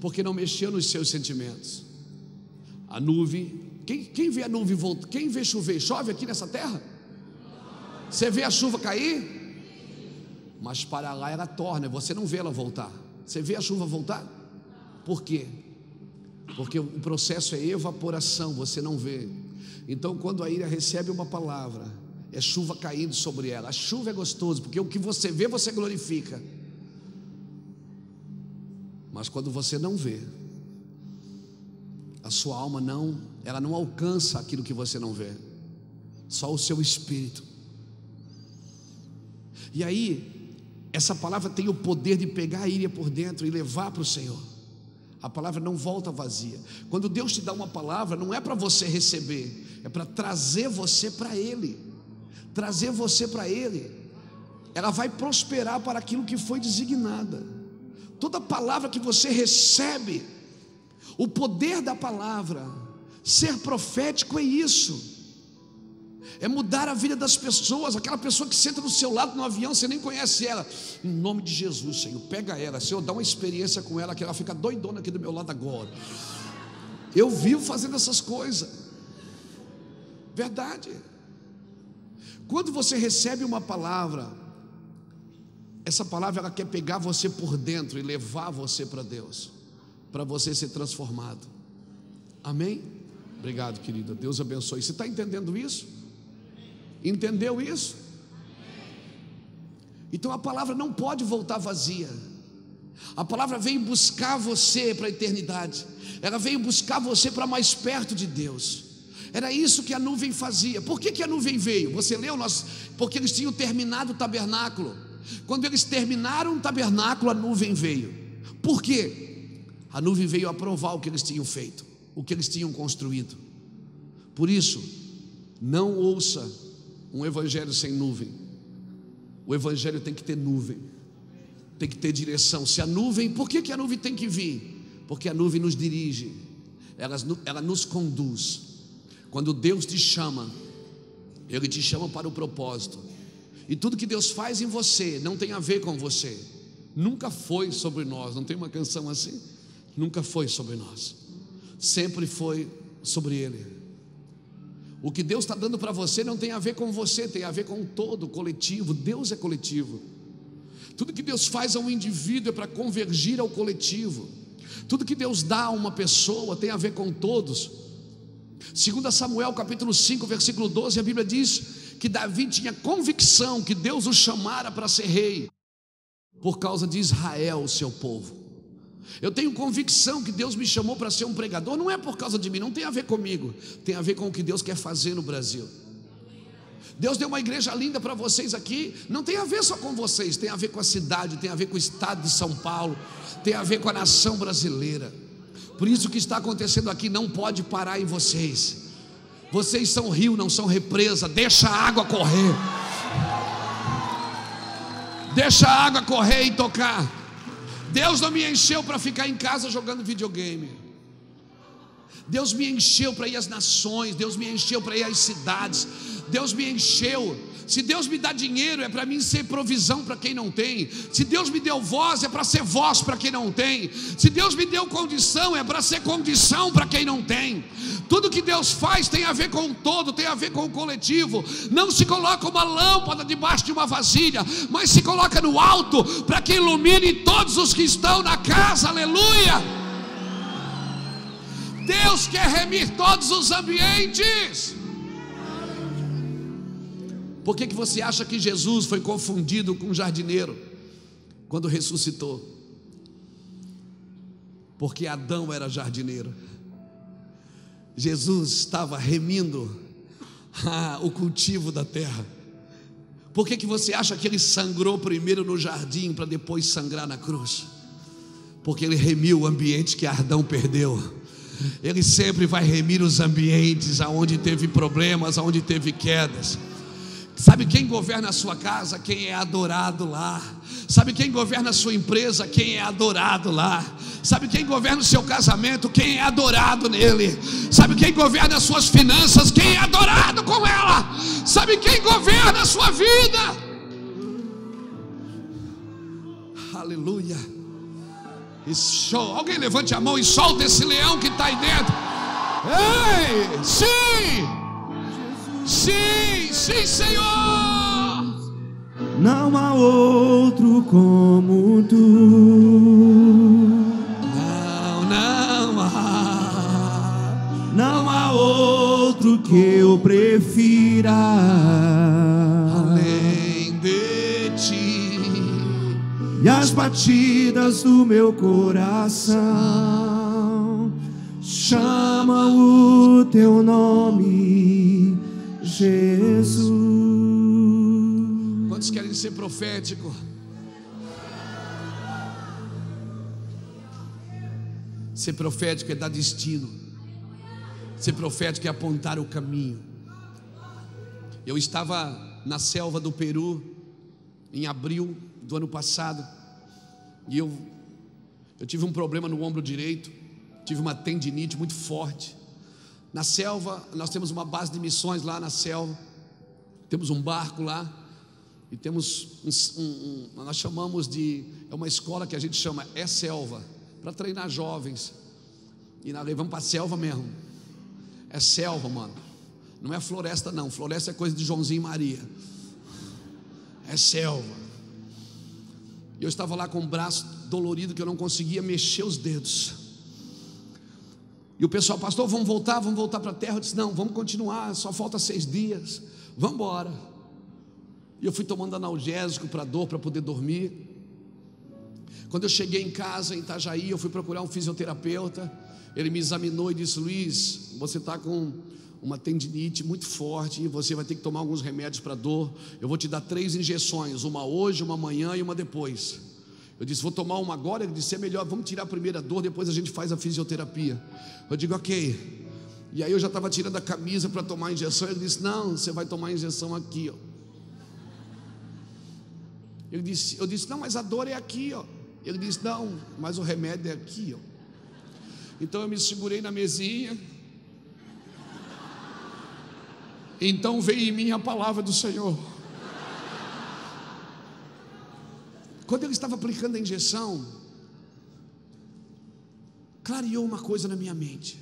porque não mexeu nos seus sentimentos. A nuvem, quem, quem vê a nuvem voltar? Quem vê chover? Chove aqui nessa terra? Você vê a chuva cair? Mas para lá ela torna, você não vê ela voltar. Você vê a chuva voltar? Por quê? Porque o processo é evaporação, você não vê. Então, quando a ira recebe uma palavra, é chuva caindo sobre ela. A chuva é gostoso, porque o que você vê, você glorifica. Mas quando você não vê, a sua alma não, ela não alcança aquilo que você não vê. Só o seu espírito. E aí, essa palavra tem o poder de pegar a ira por dentro e levar para o Senhor. A palavra não volta vazia. Quando Deus te dá uma palavra, não é para você receber, é para trazer você para Ele. Trazer você para Ele. Ela vai prosperar para aquilo que foi designada. Toda palavra que você recebe, o poder da palavra, ser profético é isso é mudar a vida das pessoas. Aquela pessoa que senta do seu lado no avião, você nem conhece ela. Em nome de Jesus, Senhor, pega ela. Senhor, dá uma experiência com ela, que ela fica doidona aqui do meu lado agora. Eu vivo fazendo essas coisas. Verdade. Quando você recebe uma palavra, essa palavra ela quer pegar você por dentro e levar você para Deus, para você ser transformado. Amém? Obrigado, querida. Deus abençoe. Você está entendendo isso? Entendeu isso? Então a palavra não pode voltar vazia. A palavra veio buscar você para a eternidade. Ela veio buscar você para mais perto de Deus. Era isso que a nuvem fazia. Por que, que a nuvem veio? Você leu? Nós, porque eles tinham terminado o tabernáculo. Quando eles terminaram o tabernáculo, a nuvem veio. Por quê? A nuvem veio aprovar o que eles tinham feito, o que eles tinham construído. Por isso, não ouça um evangelho sem nuvem. O evangelho tem que ter nuvem, tem que ter direção. Se a nuvem, por que, que a nuvem tem que vir? Porque a nuvem nos dirige, ela, ela nos conduz. Quando Deus te chama, Ele te chama para o propósito. E tudo que Deus faz em você não tem a ver com você. Nunca foi sobre nós. Não tem uma canção assim? Nunca foi sobre nós. Sempre foi sobre Ele. O que Deus está dando para você não tem a ver com você, tem a ver com todo coletivo. Deus é coletivo. Tudo que Deus faz a um indivíduo é para convergir ao coletivo. Tudo que Deus dá a uma pessoa tem a ver com todos. Segundo Samuel capítulo 5, versículo 12, a Bíblia diz que Davi tinha convicção que Deus o chamara para ser rei por causa de Israel, o seu povo. Eu tenho convicção que Deus me chamou para ser um pregador, não é por causa de mim, não tem a ver comigo, tem a ver com o que Deus quer fazer no Brasil. Deus deu uma igreja linda para vocês aqui, não tem a ver só com vocês, tem a ver com a cidade, tem a ver com o estado de São Paulo, tem a ver com a nação brasileira. Por isso que está acontecendo aqui não pode parar em vocês. Vocês são rio, não são represa, deixa a água correr. Deixa a água correr e tocar. Deus não me encheu para ficar em casa jogando videogame. Deus me encheu para ir às nações, Deus me encheu para ir às cidades, Deus me encheu. Se Deus me dá dinheiro, é para mim ser provisão para quem não tem. Se Deus me deu voz, é para ser voz para quem não tem. Se Deus me deu condição, é para ser condição para quem não tem. Tudo que Deus faz tem a ver com o todo, tem a ver com o coletivo. Não se coloca uma lâmpada debaixo de uma vasilha, mas se coloca no alto para que ilumine todos os que estão na casa. Aleluia! Deus quer remir todos os ambientes. Por que, que você acha que Jesus foi confundido com um jardineiro quando ressuscitou? Porque Adão era jardineiro. Jesus estava remindo ah, o cultivo da terra. Por que, que você acha que ele sangrou primeiro no jardim para depois sangrar na cruz? Porque ele remiu o ambiente que Adão perdeu. Ele sempre vai remir os ambientes aonde teve problemas, aonde teve quedas. Sabe quem governa a sua casa? Quem é adorado lá. Sabe quem governa a sua empresa? Quem é adorado lá. Sabe quem governa o seu casamento? Quem é adorado nele. Sabe quem governa as suas finanças? Quem é adorado com ela. Sabe quem governa a sua vida? Aleluia. Show. Alguém levante a mão e solta esse leão que está aí dentro. Ei, sim. Sim, sim, Senhor. Não há outro como tu. Não, não há. Não há outro que irá. Além de ti. E as batidas do meu coração chamam o teu nome, Jesus. Quantos querem ser profético? Ser profético é dar destino. Ser profético é apontar o caminho. Eu estava na selva do Peru em abril do ano passado e eu eu tive um problema no ombro direito, tive uma tendinite muito forte. Na selva, nós temos uma base de missões lá na selva. Temos um barco lá e temos um, um, um, nós chamamos de é uma escola que a gente chama é selva para treinar jovens. E nós vamos para a selva mesmo. É selva, mano. Não é floresta, não. Floresta é coisa de Joãozinho e Maria. É selva. E eu estava lá com o braço dolorido que eu não conseguia mexer os dedos. E o pessoal, pastor, vamos voltar, vamos voltar para a terra. Eu disse, não, vamos continuar, só falta seis dias. Vamos embora. E eu fui tomando analgésico para dor, para poder dormir. Quando eu cheguei em casa, em Itajaí, eu fui procurar um fisioterapeuta. Ele me examinou e disse: Luiz, você está com uma tendinite muito forte e você vai ter que tomar alguns remédios para dor. Eu vou te dar três injeções, uma hoje, uma amanhã e uma depois. Eu disse, vou tomar uma agora. Ele disse, é melhor, vamos tirar a primeira dor, depois a gente faz a fisioterapia. Eu digo, ok. E aí eu já estava tirando a camisa para tomar a injeção. Ele disse, não, você vai tomar a injeção aqui, ó. Ele disse, eu disse, não, mas a dor é aqui, ó. Ele disse, não, mas o remédio é aqui, ó. Então eu me segurei na mesinha. Então veio em mim a palavra do Senhor. Quando ele estava aplicando a injeção, clareou uma coisa na minha mente.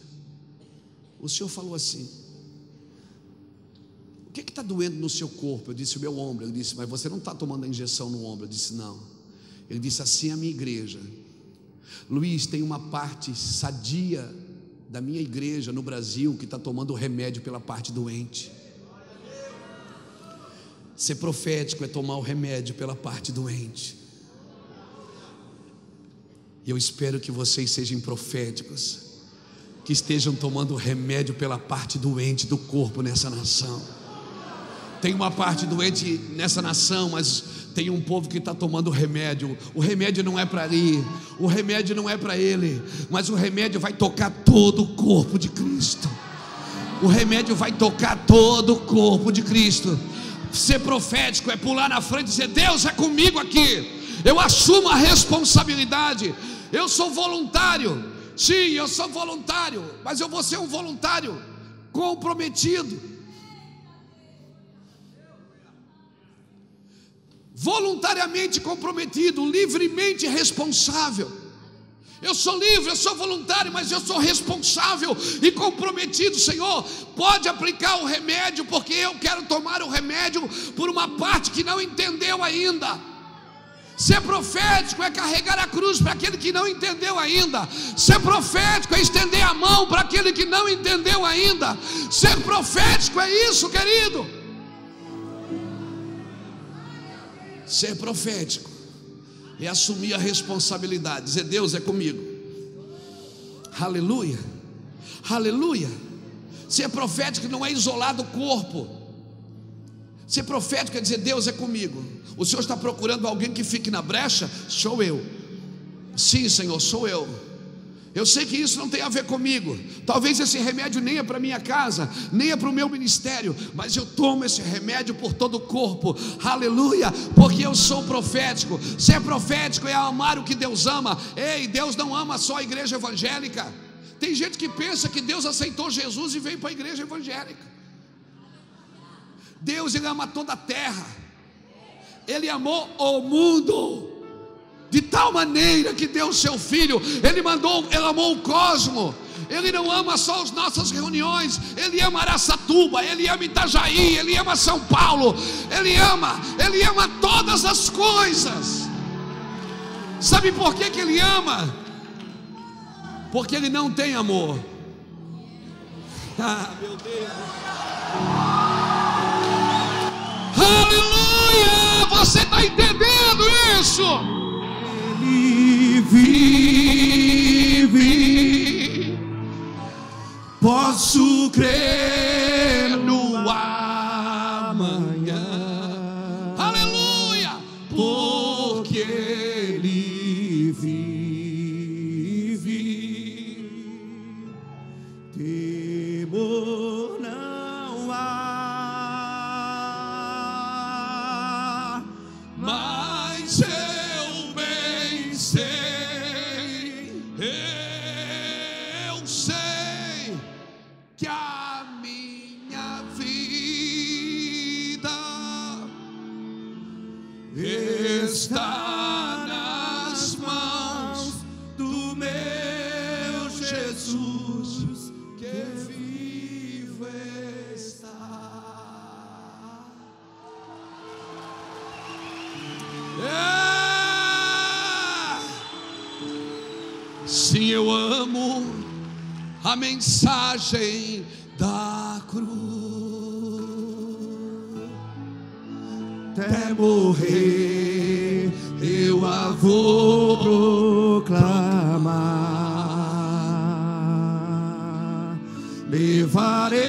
O Senhor falou assim: O que está doendo no seu corpo? Eu disse: O meu ombro. Ele disse: Mas você não está tomando a injeção no ombro? Eu disse: Não. Ele disse assim: A minha igreja. Luiz, tem uma parte sadia da minha igreja no Brasil que está tomando remédio pela parte doente. Ser profético é tomar o remédio pela parte doente. E eu espero que vocês sejam proféticos, que estejam tomando remédio pela parte doente do corpo nessa nação. Tem uma parte doente nessa nação, mas tem um povo que está tomando remédio. O remédio não é para ali, o remédio não é para ele, mas o remédio vai tocar todo o corpo de Cristo. O remédio vai tocar todo o corpo de Cristo. Ser profético é pular na frente e dizer: Deus é comigo aqui. Eu assumo a responsabilidade. Eu sou voluntário. Sim, eu sou voluntário, mas eu vou ser um voluntário comprometido. voluntariamente comprometido, livremente responsável. Eu sou livre, eu sou voluntário, mas eu sou responsável e comprometido, Senhor. Pode aplicar o remédio, porque eu quero tomar o remédio por uma parte que não entendeu ainda. Ser profético é carregar a cruz para aquele que não entendeu ainda. Ser profético é estender a mão para aquele que não entendeu ainda. Ser profético é isso, querido. Ser profético é assumir a responsabilidade, dizer: Deus é comigo. Aleluia, aleluia. Ser profético não é isolar do corpo. Ser profético é dizer: Deus é comigo. O Senhor está procurando alguém que fique na brecha? Sou eu. Sim, Senhor, sou eu. Eu sei que isso não tem a ver comigo. Talvez esse remédio nem é para minha casa, nem é para o meu ministério, mas eu tomo esse remédio por todo o corpo. Aleluia, porque eu sou profético. Ser profético é amar o que Deus ama. Ei, Deus não ama só a igreja evangélica. Tem gente que pensa que Deus aceitou Jesus e veio para a igreja evangélica. Deus ele ama toda a terra. Ele amou o mundo de tal maneira que deu o seu filho, ele mandou, ele amou o cosmo. Ele não ama só as nossas reuniões, ele ama Araçatuba, ele ama Itajaí, ele ama São Paulo, ele ama, ele ama todas as coisas. Sabe por que, que ele ama? Porque ele não tem amor. Ah, meu Deus. Aleluia! Você está entendendo isso? Ele vive. Posso crer no a mensagem da cruz. até morrer eu a vou proclamar. Levarei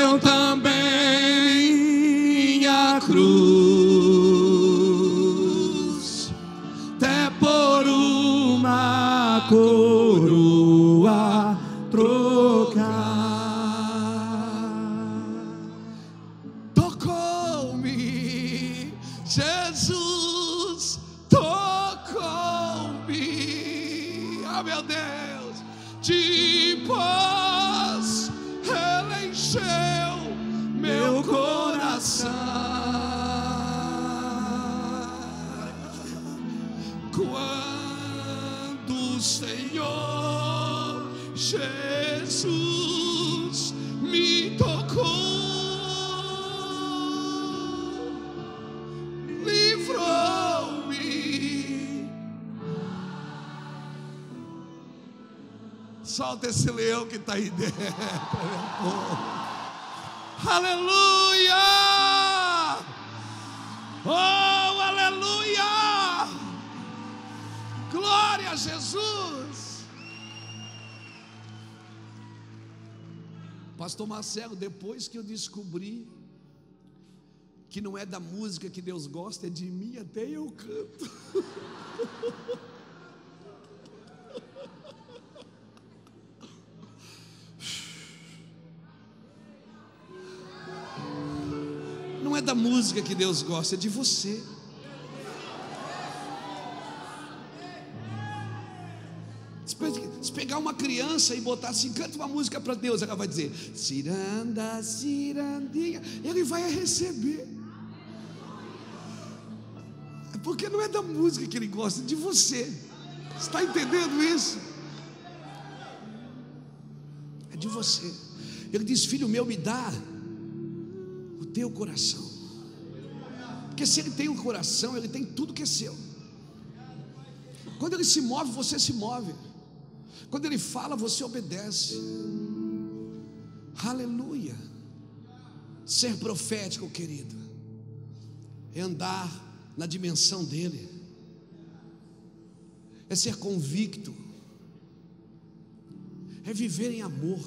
eu também minha cruz, até por uma coroa ah meu Deus, de paz ele encheu meu coração. Quando o Senhor Jesus Solta esse leão que está aí dentro. Aleluia! Oh, aleluia! Glória a Jesus! Pastor Marcelo, depois que eu descobri que não é da música que Deus gosta, é de mim, até eu canto. música que Deus gosta, é de você. Se pe- Se pegar uma criança e botar assim, canta uma música para Deus, ela vai dizer, ciranda, cirandinha, ele vai receber. É Porque não é da música que ele gosta, é de. Você está entendendo isso? É de você. Ele diz, filho meu, me dá o teu coração. Porque se ele tem um coração, ele tem tudo que é seu. Quando ele se move, você se move. Quando ele fala, você obedece. Aleluia. Ser profético, querido, é andar na dimensão dele, é ser convicto, é viver em amor.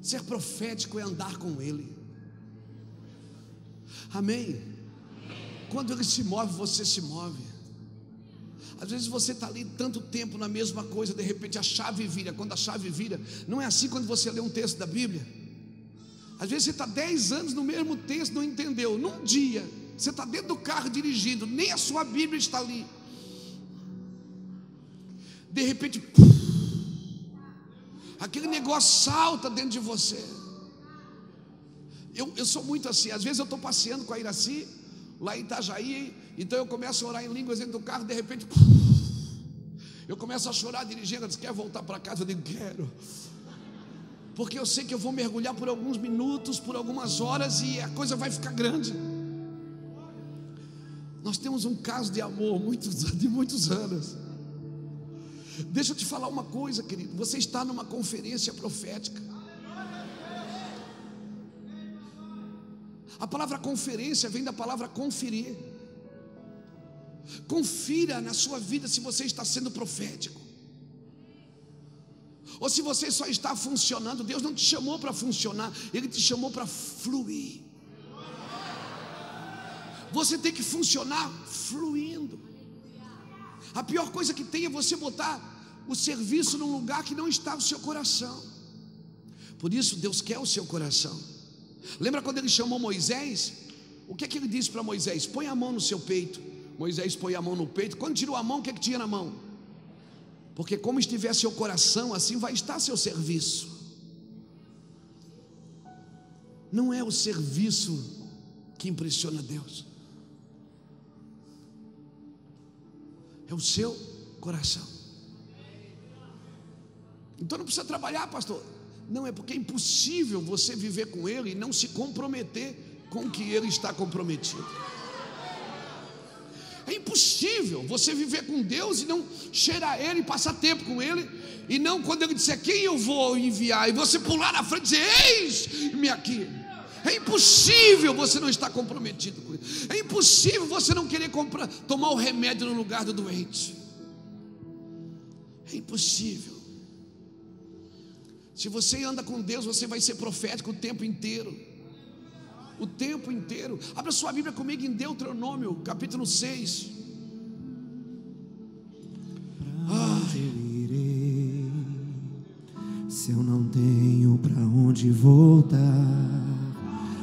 Ser profético é andar com ele. Amém? Quando ele se move, você se move. Às vezes você está ali tanto tempo na mesma coisa, de repente a chave vira. Quando a chave vira, não é assim quando você lê um texto da Bíblia. Às vezes você está 10 anos no mesmo texto, não entendeu. Num dia, você está dentro do carro dirigindo, nem a sua Bíblia está ali. De repente, puf, aquele negócio salta dentro de você. Eu, eu sou muito assim, às vezes eu estou passeando com a Iraci, lá em Itajaí, então eu começo a orar em línguas dentro do carro, de repente, eu começo a chorar dirigindo, ela diz, quer voltar para casa? Eu digo, quero. Porque eu sei que eu vou mergulhar por alguns minutos, por algumas horas e a coisa vai ficar grande. Nós temos um caso de amor muitos, de muitos anos. Deixa eu te falar uma coisa, querido. Você está numa conferência profética. A palavra conferência vem da palavra conferir. Confira na sua vida se você está sendo profético. Ou se você só está funcionando, Deus não te chamou para funcionar, Ele te chamou para fluir. Você tem que funcionar fluindo. A pior coisa que tem é você botar o serviço num lugar que não está o seu coração. Por isso, Deus quer o seu coração. Lembra quando ele chamou Moisés? O que é que ele disse para Moisés? Põe a mão no seu peito. Moisés põe a mão no peito. Quando tirou a mão, o que é que tinha na mão? Porque como estiver seu coração, assim vai estar seu serviço. Não é o serviço que impressiona Deus. É o seu coração. Então não precisa trabalhar, pastor. Não, é porque é impossível você viver com Ele e não se comprometer com o que Ele está comprometido. É impossível você viver com Deus e não cheirar Ele, e passar tempo com Ele, e não quando Ele disser quem eu vou enviar, e você pular na frente e dizer: Eis-me aqui. É impossível você não estar comprometido com Ele. É impossível você não querer comprar, tomar o remédio no lugar do doente. É impossível. Se você anda com Deus, você vai ser profético o tempo inteiro. O tempo inteiro. Abra sua Bíblia comigo em Deuteronômio, capítulo 6. Ai. irei, se eu não tenho para onde voltar,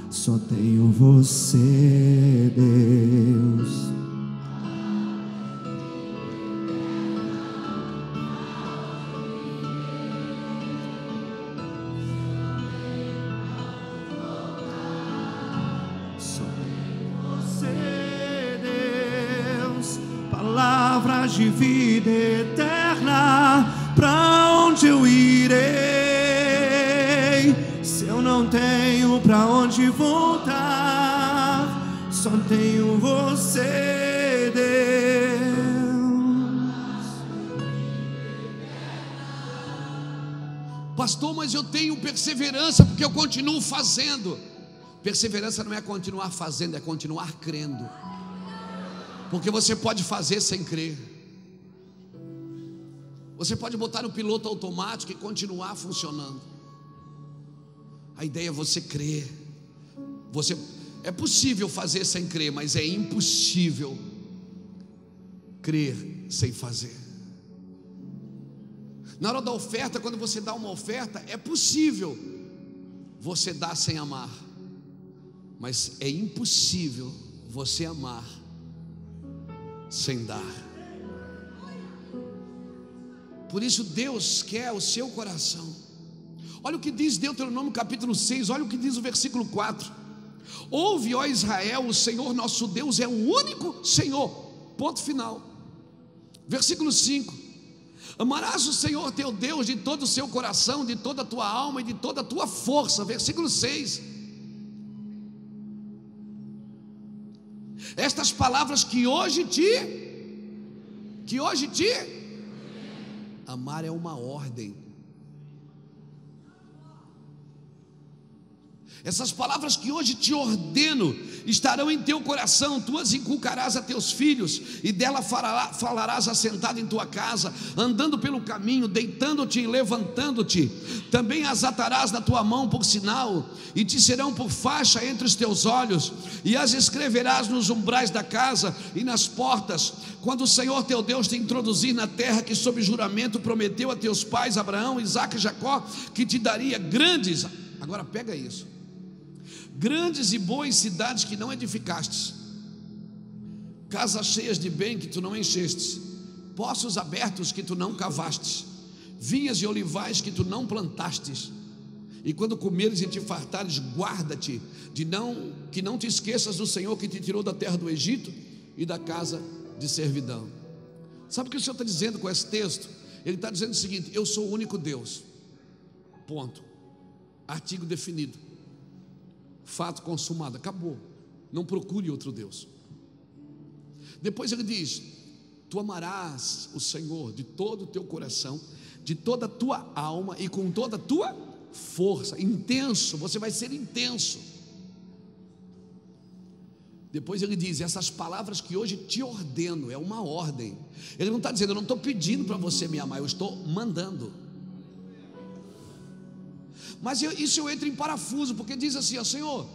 só tenho você, Deus. Vida eterna, pra onde eu irei? Se eu não tenho pra onde voltar, só tenho você, Deus. Pastor, mas eu tenho perseverança porque eu continuo fazendo. Perseverança não é continuar fazendo, é continuar crendo. Porque você pode fazer sem crer. Você pode botar no piloto automático e continuar funcionando. A ideia é você crer. Você é possível fazer sem crer, mas é impossível crer sem fazer. Na hora da oferta, quando você dá uma oferta, é possível você dar sem amar, mas é impossível você amar sem dar. Por isso, Deus quer o seu coração. Olha o que diz Deuteronômio capítulo 6, olha o que diz o versículo 4. Ouve, ó Israel, o Senhor nosso Deus é o único Senhor. Ponto final. Versículo 5. Amarás o Senhor teu Deus de todo o seu coração, de toda a tua alma e de toda a tua força. Versículo 6. Estas palavras que hoje te que hoje te amar é uma ordem. Essas palavras que hoje te ordeno estarão em teu coração, tu as inculcarás a teus filhos, e dela falará, falarás assentado em tua casa, andando pelo caminho, deitando-te e levantando-te. Também as atarás na tua mão por sinal, e te serão por faixa entre os teus olhos, e as escreverás nos umbrais da casa e nas portas, quando o Senhor teu Deus te introduzir na terra que, sob juramento, prometeu a teus pais Abraão, Isaque e Jacó, que te daria grandes. Agora pega isso grandes e boas cidades que não edificastes, casas cheias de bem que tu não enchestes, poços abertos que tu não cavastes, vinhas e olivais que tu não plantastes. E quando comeres e te fartares, guarda-te de não que não te esqueças do Senhor que te tirou da terra do Egito e da casa de servidão. Sabe o que o Senhor está dizendo com esse texto? Ele está dizendo o seguinte: Eu sou o único Deus. Ponto. Artigo definido fato consumado, acabou. Não procure outro Deus. Depois ele diz: Tu amarás o Senhor de todo o teu coração, de toda a tua alma e com toda a tua força. Intenso, você vai ser intenso. Depois ele diz: essas palavras que hoje te ordeno, é uma ordem. Ele não está dizendo, eu não estou pedindo para você me amar, eu estou mandando. Mas eu, isso eu entro em parafuso, porque diz assim: ó, Senhor,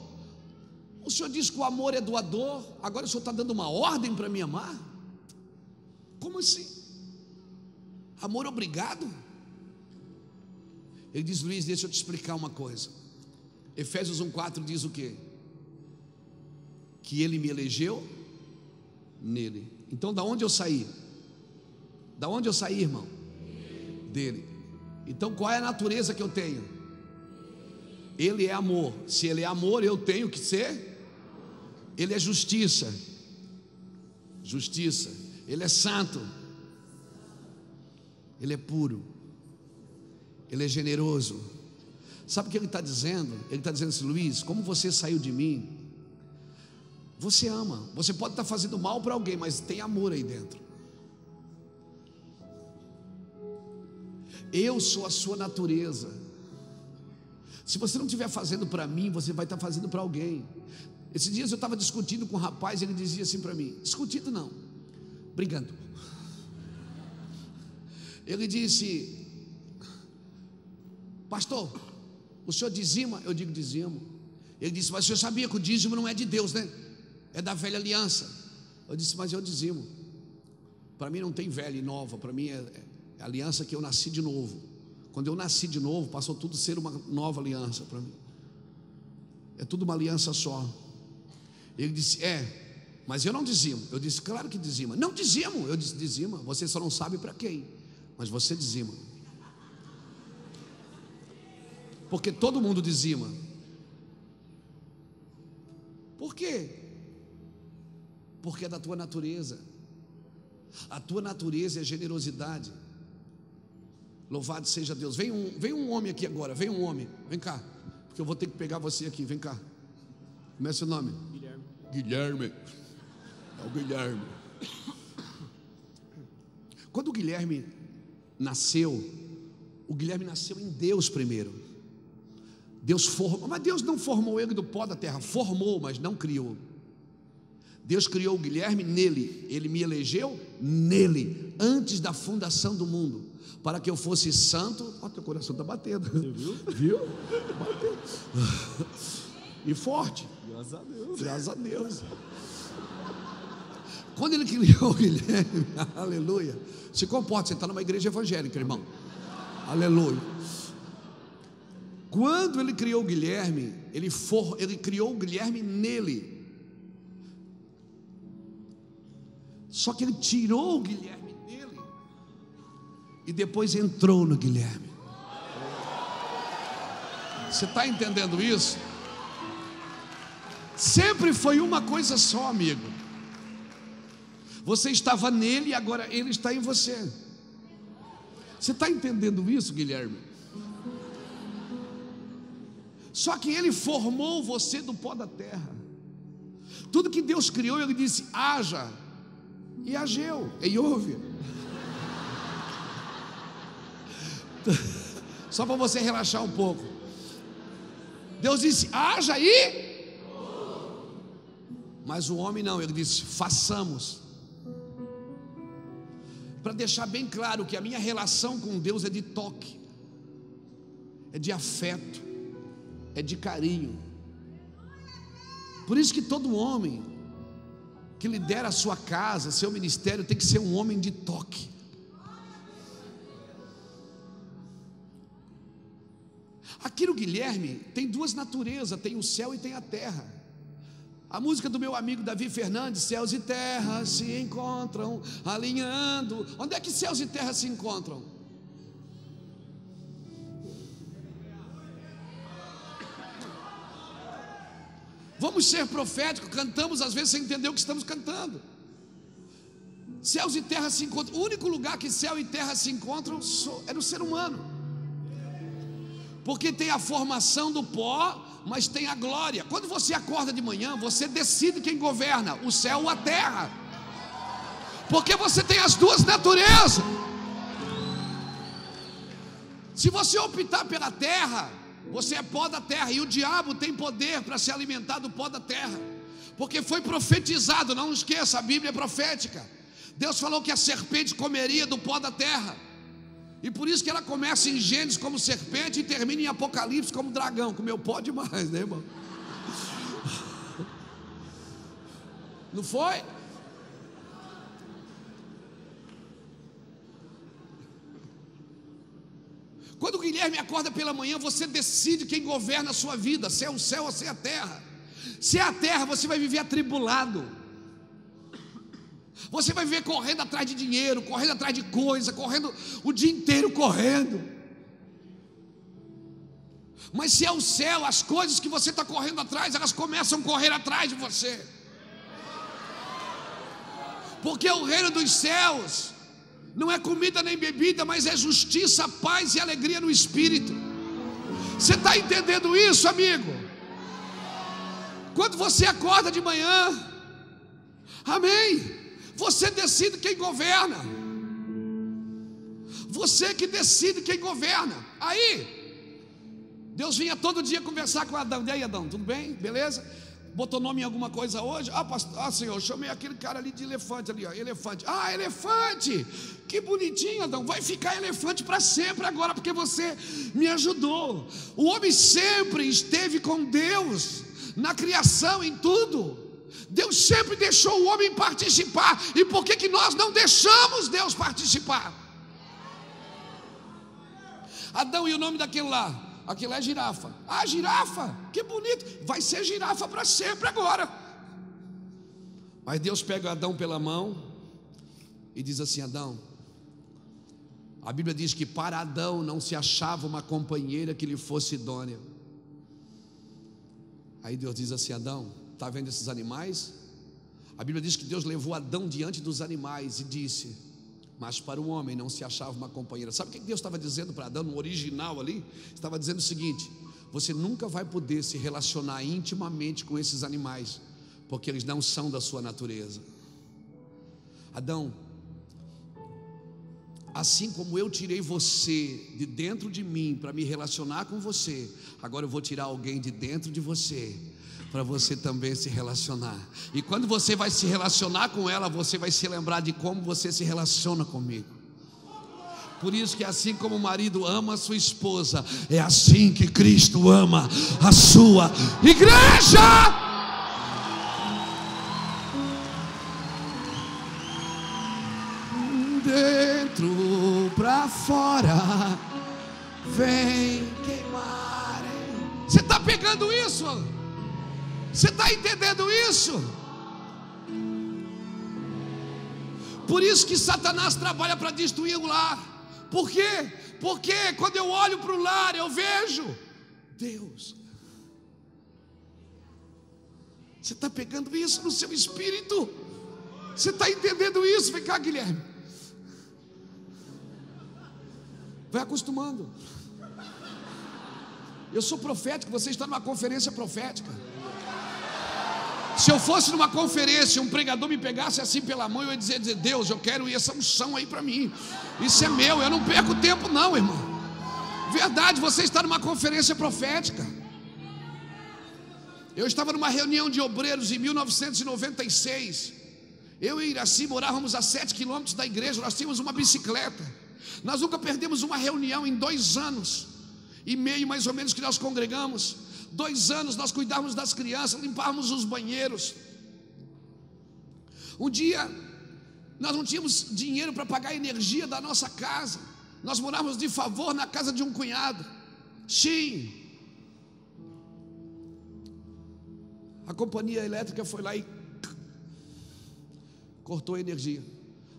o Senhor diz que o amor é doador, agora o Senhor está dando uma ordem para me amar? Como assim? Amor obrigado? Ele diz, Luiz, deixa eu te explicar uma coisa. Efésios 1,4 diz o quê? Que ele me elegeu nele. Então, da onde eu saí? Da onde eu saí, irmão? Dele. Então, qual é a natureza que eu tenho? Ele é amor. Se ele é amor, eu tenho que ser. Ele é justiça. Justiça. Ele é santo. Ele é puro. Ele é generoso. Sabe o que ele está dizendo? Ele está dizendo assim, Luiz, como você saiu de mim, você ama. Você pode estar tá fazendo mal para alguém, mas tem amor aí dentro. Eu sou a sua natureza. Se você não estiver fazendo para mim, você vai estar fazendo para alguém. Esses dias eu estava discutindo com um rapaz, ele dizia assim para mim: discutindo não, brigando. Ele disse: Pastor, o senhor dizima? Eu digo dizimo. Ele disse: Mas o senhor sabia que o dízimo não é de Deus, né? É da velha aliança. Eu disse: Mas eu dizimo. Para mim não tem velha e nova, para mim é, é aliança que eu nasci de novo. Quando eu nasci de novo, passou tudo a ser uma nova aliança para mim. É tudo uma aliança só. Ele disse: É, mas eu não dizimo. Eu disse: Claro que dizima. Não dizimo. Eu disse: Dizima. Você só não sabe para quem, mas você dizima. Porque todo mundo dizima. Por quê? Porque é da tua natureza. A tua natureza é generosidade. Louvado seja Deus. Vem um, vem um homem aqui agora, vem um homem. Vem cá. Porque eu vou ter que pegar você aqui. Vem cá. Como é seu nome? Guilherme. Guilherme. É o Guilherme. Quando o Guilherme nasceu, o Guilherme nasceu em Deus primeiro. Deus formou, mas Deus não formou ele do pó da terra, formou, mas não criou. Deus criou o Guilherme nele, ele me elegeu nele, antes da fundação do mundo para que eu fosse santo. Ó, teu coração está batendo. Você viu? Viu? Bateu. E forte. Graças a Deus. Graças a Deus. Quando ele criou o Guilherme, aleluia. Se comporta, você está numa igreja evangélica, irmão. Aleluia. Quando ele criou o Guilherme, ele, for, ele criou o Guilherme nele. Só que ele tirou o Guilherme e depois entrou no Guilherme. Você está entendendo isso? Sempre foi uma coisa só, amigo. Você estava nele e agora ele está em você. Você está entendendo isso, Guilherme? Só que ele formou você do pó da terra. Tudo que Deus criou, ele disse: haja, e ageu, e houve. Só para você relaxar um pouco. Deus disse: haja aí. Mas o homem não, ele disse: façamos. Para deixar bem claro que a minha relação com Deus é de toque, é de afeto, é de carinho. Por isso que todo homem que lidera a sua casa, seu ministério, tem que ser um homem de toque. Aqui no Guilherme tem duas naturezas: tem o céu e tem a terra. A música do meu amigo Davi Fernandes, céus e terra se encontram, alinhando. Onde é que céus e terra se encontram? Vamos ser proféticos, cantamos às vezes sem entender o que estamos cantando. Céus e terra se encontram. O único lugar que céu e terra se encontram é no ser humano. Porque tem a formação do pó, mas tem a glória. Quando você acorda de manhã, você decide quem governa, o céu ou a terra. Porque você tem as duas naturezas. Se você optar pela terra, você é pó da terra, e o diabo tem poder para se alimentar do pó da terra. Porque foi profetizado, não esqueça, a Bíblia é profética. Deus falou que a serpente comeria do pó da terra. E por isso que ela começa em Gênesis como serpente e termina em Apocalipse como dragão. Comeu pó demais, né, irmão? Não foi? Quando o Guilherme acorda pela manhã, você decide quem governa a sua vida: se é o céu ou se é a terra. Se é a terra, você vai viver atribulado. Você vai viver correndo atrás de dinheiro, correndo atrás de coisa, correndo o dia inteiro correndo. Mas se é o céu, as coisas que você está correndo atrás, elas começam a correr atrás de você. Porque o reino dos céus não é comida nem bebida, mas é justiça, paz e alegria no espírito. Você está entendendo isso, amigo? Quando você acorda de manhã, amém. Você decide quem governa. Você que decide quem governa. Aí, Deus vinha todo dia conversar com Adão. E aí, Adão, tudo bem? Beleza? Botou nome em alguma coisa hoje? Ah, pastor, ah, senhor, chamei aquele cara ali de elefante ali, ó, elefante. Ah, elefante! Que bonitinho, Adão. Vai ficar elefante para sempre agora, porque você me ajudou. O homem sempre esteve com Deus na criação, em tudo. Deus sempre deixou o homem participar. E por que, que nós não deixamos Deus participar? Adão, e o nome daquele lá? Aquilo é girafa. Ah, girafa, que bonito. Vai ser girafa para sempre agora. Mas Deus pega Adão pela mão e diz assim: Adão, a Bíblia diz que para Adão não se achava uma companheira que lhe fosse idônea. Aí Deus diz assim: Adão, está vendo esses animais? A Bíblia diz que Deus levou Adão diante dos animais e disse: Mas para o homem não se achava uma companheira. Sabe o que Deus estava dizendo para Adão no original ali? Estava dizendo o seguinte: Você nunca vai poder se relacionar intimamente com esses animais, porque eles não são da sua natureza. Adão, assim como eu tirei você de dentro de mim para me relacionar com você, agora eu vou tirar alguém de dentro de você para você também se relacionar. E quando você vai se relacionar com ela, você vai se lembrar de como você se relaciona comigo. Por isso que assim como o marido ama a sua esposa, é assim que Cristo ama a sua igreja. para fora, vem queimar. Você está pegando isso? Você está entendendo isso? Por isso que Satanás trabalha para destruir o lar. Por quê? Porque quando eu olho para o lar, eu vejo Deus. Você está pegando isso no seu espírito? Você está entendendo isso? Vem cá, Guilherme. Vai acostumando. Eu sou profético, você está numa conferência profética. Se eu fosse numa conferência, um pregador me pegasse assim pela mão, eu ia dizer, dizer Deus, eu quero essa unção aí para mim. Isso é meu, eu não perco tempo, não, irmão. Verdade, você está numa conferência profética. Eu estava numa reunião de obreiros em 1996. Eu e Iraci morávamos a sete quilômetros da igreja, nós tínhamos uma bicicleta. Nós nunca perdemos uma reunião em dois anos e meio, mais ou menos, que nós congregamos. Dois anos nós cuidávamos das crianças, limpávamos os banheiros. Um dia, nós não tínhamos dinheiro para pagar a energia da nossa casa. Nós morávamos de favor na casa de um cunhado. Sim. A companhia elétrica foi lá e cortou a energia.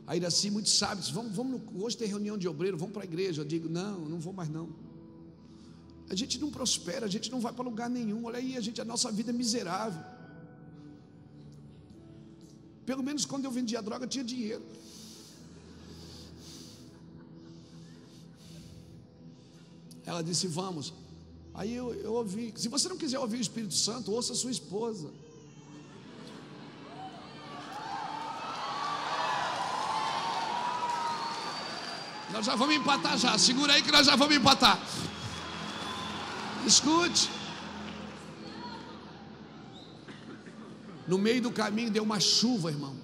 Aí assim, muitos sábios, vamos, vamos hoje tem reunião de obreiro, vamos para a igreja. Eu digo, não, não vou mais não. A gente não prospera, a gente não vai para lugar nenhum. Olha aí, a gente, a nossa vida é miserável. Pelo menos quando eu vendia droga, tinha dinheiro. Ela disse, vamos. Aí eu, eu ouvi. Se você não quiser ouvir o Espírito Santo, ouça a sua esposa. Nós já vamos empatar já. Segura aí que nós já vamos empatar. Escute. No meio do caminho deu uma chuva, irmão.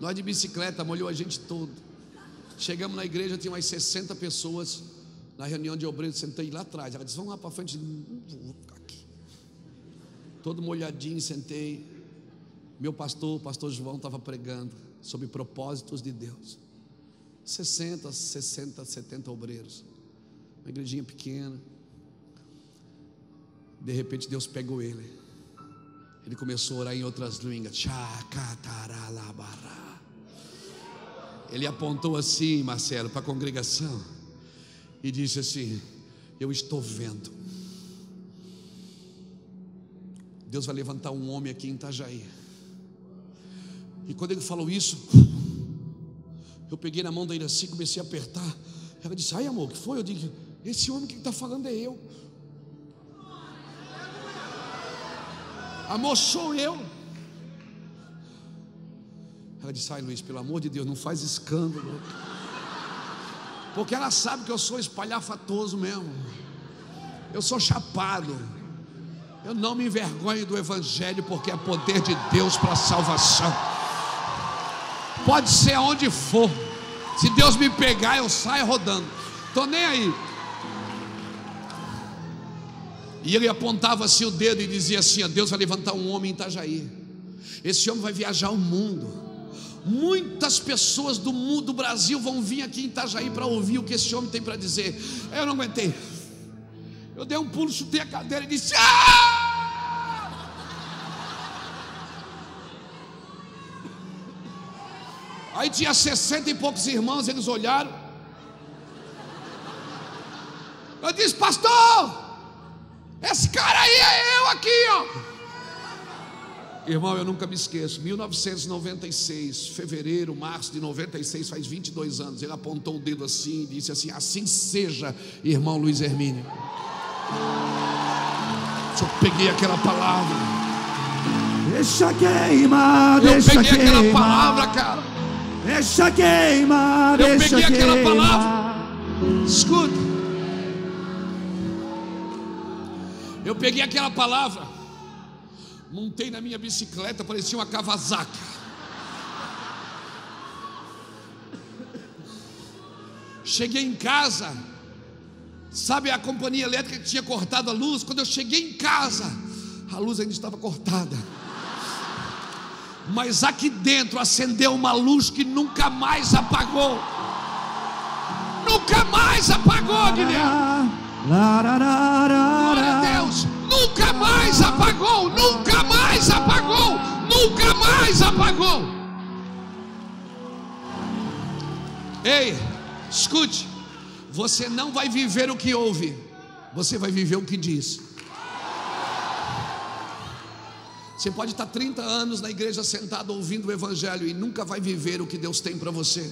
Nós de bicicleta molhou a gente todo. Chegamos na igreja, tinha umas 60 pessoas. Na reunião de obreiros, sentei lá atrás. Ela disse: Vamos lá para frente. Vou ficar aqui. Todo molhadinho, sentei. Meu pastor, o pastor João, estava pregando sobre propósitos de Deus. 60, 60, 70 obreiros. Uma igrejinha pequena. De repente Deus pegou ele. Ele começou a orar em outras línguas. Ele apontou assim, Marcelo, para a congregação e disse assim: Eu estou vendo. Deus vai levantar um homem aqui em Itajaí. E quando ele falou isso, eu peguei na mão da Iraci, comecei a apertar. Ela disse: Ai, amor, o que foi? Eu disse: Esse homem que está falando é eu. Amor, sou eu. Ela disse: Ai, Luiz, pelo amor de Deus, não faz escândalo. Porque ela sabe que eu sou espalhafatoso mesmo. Eu sou chapado. Eu não me envergonho do Evangelho, porque é poder de Deus para a salvação. Pode ser aonde for. Se Deus me pegar, eu saio rodando. Estou nem aí. E ele apontava assim o dedo e dizia assim: Deus vai levantar um homem em Itajaí. Esse homem vai viajar o mundo. Muitas pessoas do mundo do Brasil vão vir aqui em Itajaí para ouvir o que esse homem tem para dizer. Eu não aguentei. Eu dei um pulo, chutei a cadeira e disse: ah! Aí tinha sessenta e poucos irmãos, eles olharam. Eu disse, pastor, esse cara aí é eu aqui, ó. Irmão, eu nunca me esqueço. 1996, fevereiro, março de 96, faz 22 anos. Ele apontou o dedo assim e disse assim: Assim seja, irmão Luiz Hermínio. Eu peguei aquela palavra. Deixa queimar, Eu deixa peguei aquela queimar. palavra, cara. Deixa queimar, Eu deixa peguei aquela queimar. palavra. Escuta. Eu peguei aquela palavra, montei na minha bicicleta, parecia uma Kawasaki. Cheguei em casa, sabe a companhia elétrica que tinha cortado a luz? Quando eu cheguei em casa, a luz ainda estava cortada. Mas aqui dentro acendeu uma luz que nunca mais apagou. Nunca mais apagou, Guilherme. Glória a Deus. Nunca mais apagou. Nunca mais apagou. Nunca mais apagou. Ei, escute. Você não vai viver o que ouve. Você vai viver o que diz. Você pode estar 30 anos na igreja sentado ouvindo o Evangelho e nunca vai viver o que Deus tem para você.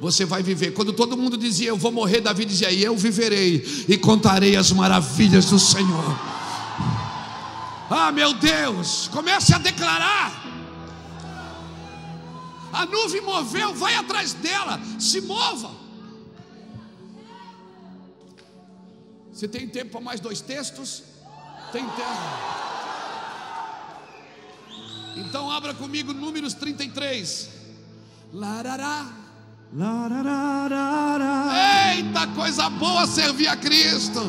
Você vai viver. Quando todo mundo dizia eu vou morrer, Davi dizia eu viverei e contarei as maravilhas do Senhor. Ah, meu Deus, comece a declarar. A nuvem moveu, vai atrás dela, se mova. Você tem tempo para mais dois textos? Tem tempo. Então abra comigo Números 33. Larará. Eita, coisa boa servir a Cristo.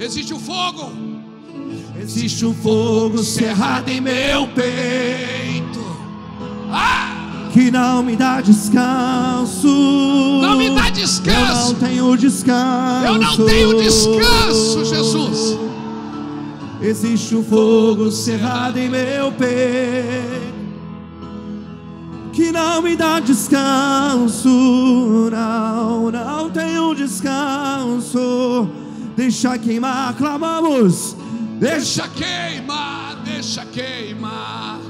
Existe o fogo. Existe um fogo cerrado em meu peito. Ah! que não me dá descanso. Não me dá Eu descanso. não tenho descanso. Eu não tenho descanso, Jesus. Existe um fogo cerrado em meu peito que não me dá descanso. Não, não tenho descanso. Deixa queimar, clamamos. Deixa queimar, deixa queimar.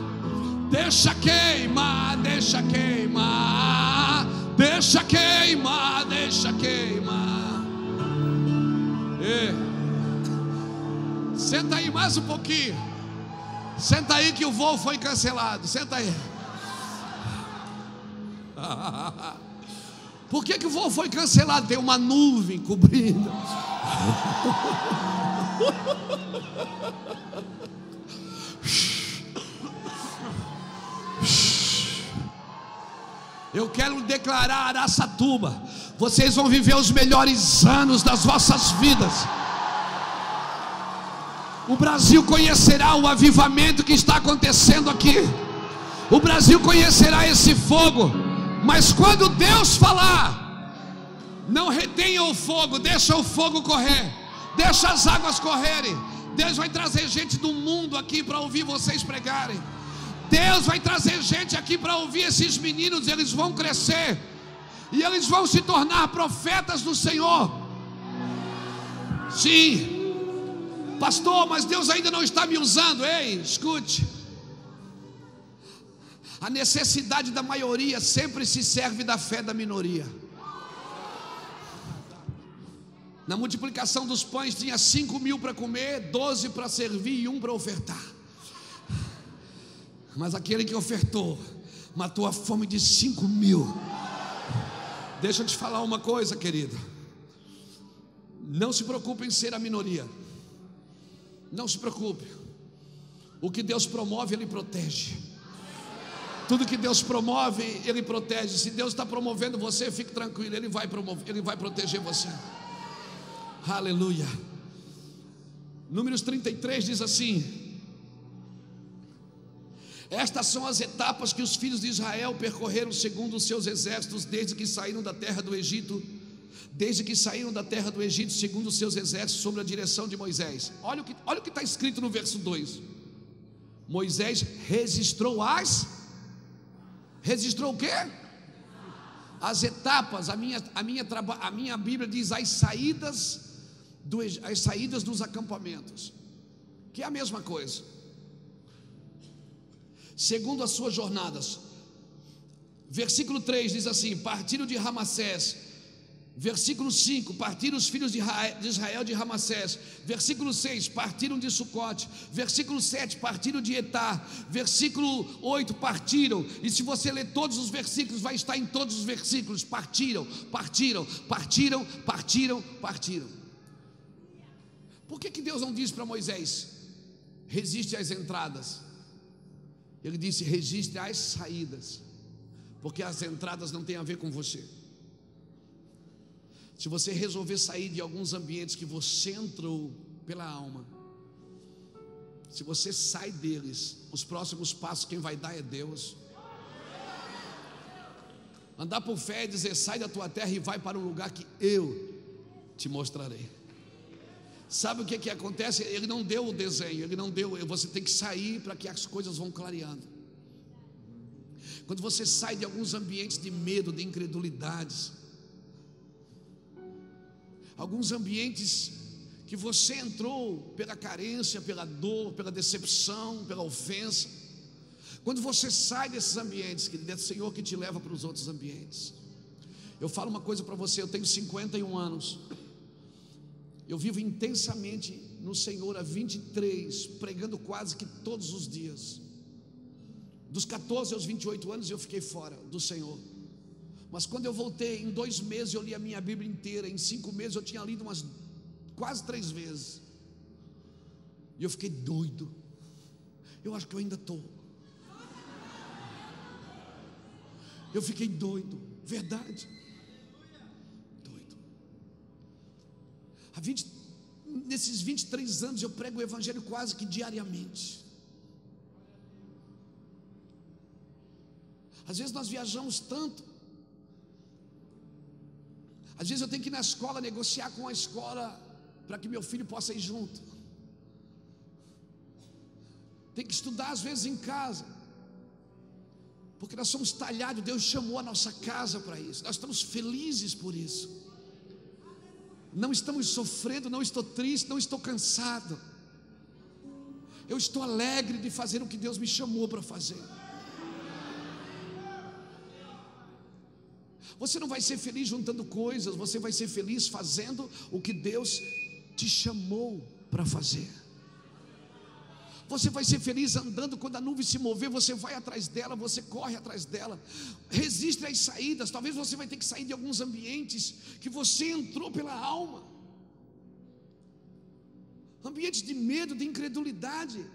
Deixa queimar, deixa queimar. Deixa queimar, deixa queimar. Ei. Senta aí mais um pouquinho. Senta aí que o voo foi cancelado. Senta aí. Por que, que o voo foi cancelado? Tem uma nuvem cobrindo. Eu quero declarar Araçatuba, vocês vão viver os melhores anos das vossas vidas. O Brasil conhecerá o avivamento que está acontecendo aqui. O Brasil conhecerá esse fogo. Mas quando Deus falar, não retenha o fogo, deixa o fogo correr, deixa as águas correrem. Deus vai trazer gente do mundo aqui para ouvir vocês pregarem. Deus vai trazer gente aqui para ouvir esses meninos, eles vão crescer e eles vão se tornar profetas do Senhor. Sim, pastor, mas Deus ainda não está me usando. Ei, escute. A necessidade da maioria sempre se serve da fé da minoria. Na multiplicação dos pães tinha cinco mil para comer, doze para servir e um para ofertar. Mas aquele que ofertou matou a fome de cinco mil. Deixa eu te falar uma coisa, querida. Não se preocupe em ser a minoria. Não se preocupe. O que Deus promove, Ele protege. Tudo que Deus promove, Ele protege. Se Deus está promovendo você, fique tranquilo, Ele vai promover, Ele vai proteger você. Aleluia. Números 33 diz assim: estas são as etapas que os filhos de Israel percorreram segundo os seus exércitos desde que saíram da terra do Egito, desde que saíram da terra do Egito segundo os seus exércitos sob a direção de Moisés. Olha o que o que está escrito no verso 2. Moisés registrou as registrou o quê? As etapas, a minha, a minha, a minha Bíblia diz as saídas, do, as saídas dos acampamentos, que é a mesma coisa segundo as suas jornadas. Versículo 3 diz assim: Partiram de Ramassés. Versículo 5: Partiram os filhos de Israel de Ramassés. Versículo 6: Partiram de Sucote. Versículo 7: Partiram de Etá. Versículo 8: Partiram. E se você ler todos os versículos, vai estar em todos os versículos: Partiram, partiram, partiram, partiram, partiram. Por que, que Deus não diz para Moisés: Resiste às entradas? Ele disse: registre as saídas, porque as entradas não têm a ver com você. Se você resolver sair de alguns ambientes que você entrou pela alma, se você sai deles, os próximos passos quem vai dar é Deus. Andar por fé é dizer: sai da tua terra e vai para um lugar que eu te mostrarei. Sabe o que, que acontece? Ele não deu o desenho, ele não deu. Você tem que sair para que as coisas vão clareando. Quando você sai de alguns ambientes de medo, de incredulidades, alguns ambientes que você entrou pela carência, pela dor, pela decepção, pela ofensa. Quando você sai desses ambientes, querido, é o Senhor que te leva para os outros ambientes. Eu falo uma coisa para você, eu tenho 51 anos. Eu vivo intensamente no Senhor há 23, pregando quase que todos os dias. Dos 14 aos 28 anos eu fiquei fora do Senhor. Mas quando eu voltei, em dois meses eu li a minha Bíblia inteira. Em cinco meses eu tinha lido umas quase três vezes. E eu fiquei doido. Eu acho que eu ainda estou. Eu fiquei doido, verdade. Há 20, nesses 23 anos eu prego o Evangelho quase que diariamente. Às vezes nós viajamos tanto. Às vezes eu tenho que ir na escola negociar com a escola para que meu filho possa ir junto. Tem que estudar às vezes em casa. Porque nós somos talhados, Deus chamou a nossa casa para isso. Nós estamos felizes por isso não estamos sofrendo, não estou triste, não estou cansado. Eu estou alegre de fazer o que Deus me chamou para fazer. Você não vai ser feliz juntando coisas, você vai ser feliz fazendo o que Deus te chamou para fazer. Você vai ser feliz andando quando a nuvem se mover, você vai atrás dela, você corre atrás dela. Resiste às saídas. Talvez você vai ter que sair de alguns ambientes que você entrou pela alma. Ambientes de medo, de incredulidade.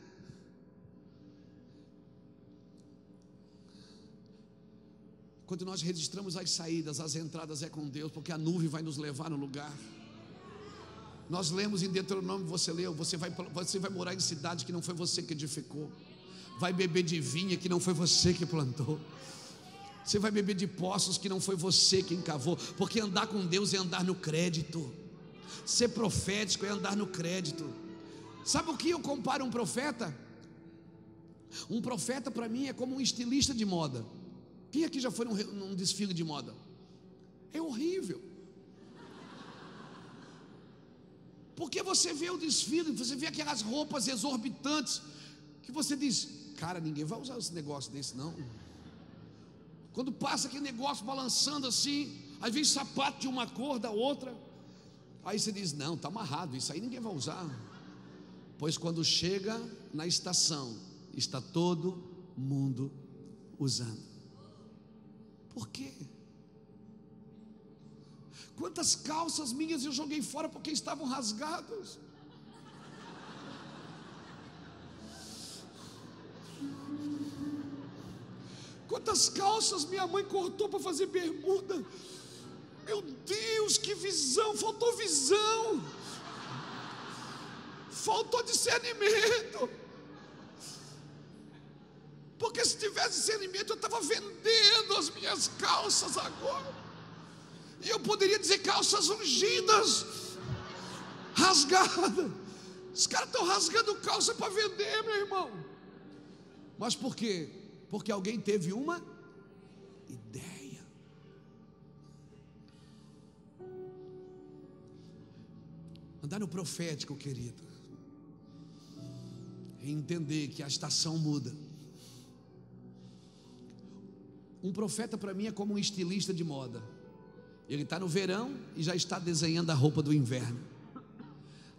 Quando nós registramos as saídas, as entradas é com Deus, porque a nuvem vai nos levar no lugar. Nós lemos em Deuteronômio, você leu, você vai, você vai morar em cidades que não foi você que edificou, vai beber de vinha que não foi você que plantou, você vai beber de poços que não foi você que encavou, porque andar com Deus é andar no crédito, ser profético é andar no crédito. Sabe o que eu comparo um profeta? Um profeta para mim é como um estilista de moda. Quem aqui já foi num, num desfile de moda? É horrível. Porque você vê o desfile, você vê aquelas roupas exorbitantes, que você diz, cara, ninguém vai usar esse negócio desse, não. Quando passa aquele negócio balançando assim, aí vem sapato de uma cor da outra, aí você diz, não, está amarrado, isso aí ninguém vai usar. Pois quando chega na estação, está todo mundo usando. Por quê? Quantas calças minhas eu joguei fora porque estavam rasgadas? Quantas calças minha mãe cortou para fazer bermuda? Meu Deus, que visão! Faltou visão, faltou discernimento. Porque se tivesse discernimento, eu estava vendendo as minhas calças agora. E eu poderia dizer calças ungidas, rasgadas. Os caras estão rasgando calça para vender, meu irmão. Mas por quê? Porque alguém teve uma ideia. Andar no profético, querido. Entender que a estação muda um profeta para mim é como um estilista de moda. Ele está no verão e já está desenhando a roupa do inverno.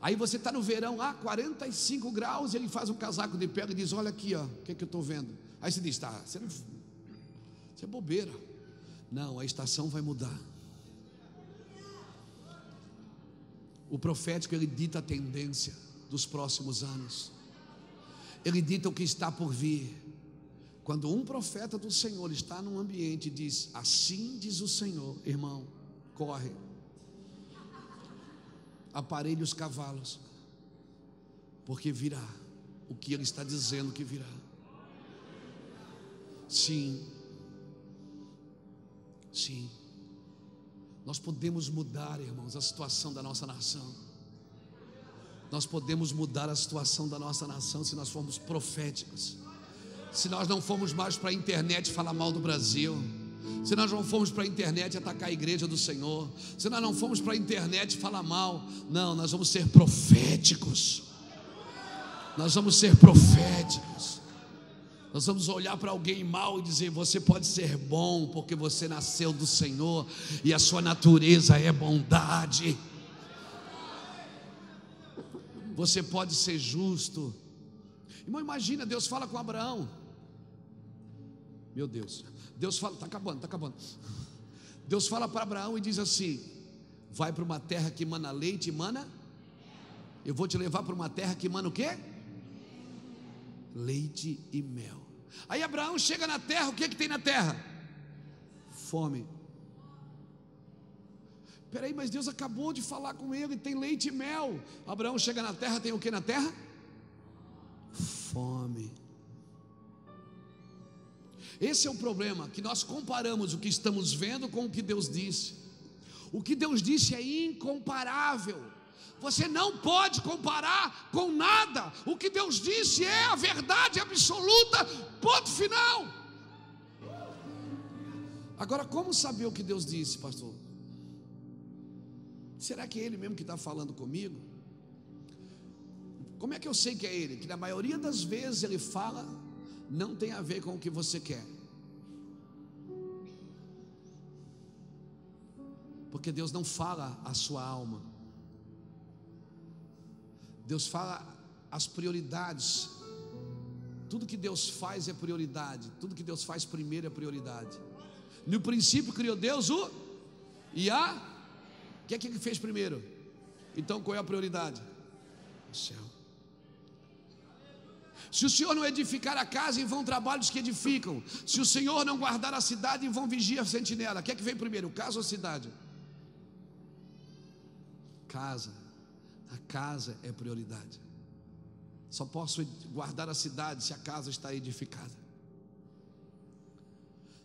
Aí você está no verão, ah, 45 graus, ele faz um casaco de pele e diz: Olha aqui, ó, o que, que eu estou vendo? Aí você diz: Tá, você, não, você é bobeira. Não, a estação vai mudar. O profético ele dita a tendência dos próximos anos. Ele dita o que está por vir. Quando um profeta do Senhor está num ambiente e diz: Assim diz o Senhor, irmão, corre, aparelhe os cavalos, porque virá o que ele está dizendo que virá. Sim, sim, nós podemos mudar, irmãos, a situação da nossa nação. Nós podemos mudar a situação da nossa nação se nós formos proféticos se nós não formos mais para a internet falar mal do Brasil, se nós não formos para a internet atacar a igreja do Senhor, se nós não formos para a internet falar mal, não, nós vamos ser proféticos. Nós vamos ser proféticos. Nós vamos olhar para alguém mal e dizer: Você pode ser bom, porque você nasceu do Senhor e a sua natureza é bondade. Você pode ser justo. Irmão, imagina, Deus fala com Abraão. Meu Deus. Deus fala, está acabando, está acabando. Deus fala para Abraão e diz assim: Vai para uma terra que mana leite e mana. Eu vou te levar para uma terra que mana o quê? Leite e mel. Aí Abraão chega na terra, o que, que tem na terra? Fome. Peraí, mas Deus acabou de falar com ele, tem leite e mel. Abraão chega na terra, tem o que na terra? Fome. Esse é o problema, que nós comparamos o que estamos vendo com o que Deus disse. O que Deus disse é incomparável. Você não pode comparar com nada. O que Deus disse é a verdade absoluta. Ponto final. Agora, como saber o que Deus disse, pastor? Será que é Ele mesmo que está falando comigo? Como é que eu sei que é Ele? Que na maioria das vezes Ele fala não tem a ver com o que você quer. Porque Deus não fala a sua alma. Deus fala as prioridades Tudo que Deus faz é prioridade. Tudo que Deus faz primeiro é prioridade. No princípio criou Deus o e a. O que é que ele fez primeiro? Então qual é a prioridade? O céu. Se o Senhor não edificar a casa, em vão trabalhos que edificam. Se o Senhor não guardar a cidade, em vão vigia a sentinela. O que é que vem primeiro, casa ou cidade? Casa. A casa é prioridade. Só posso guardar a cidade se a casa está edificada.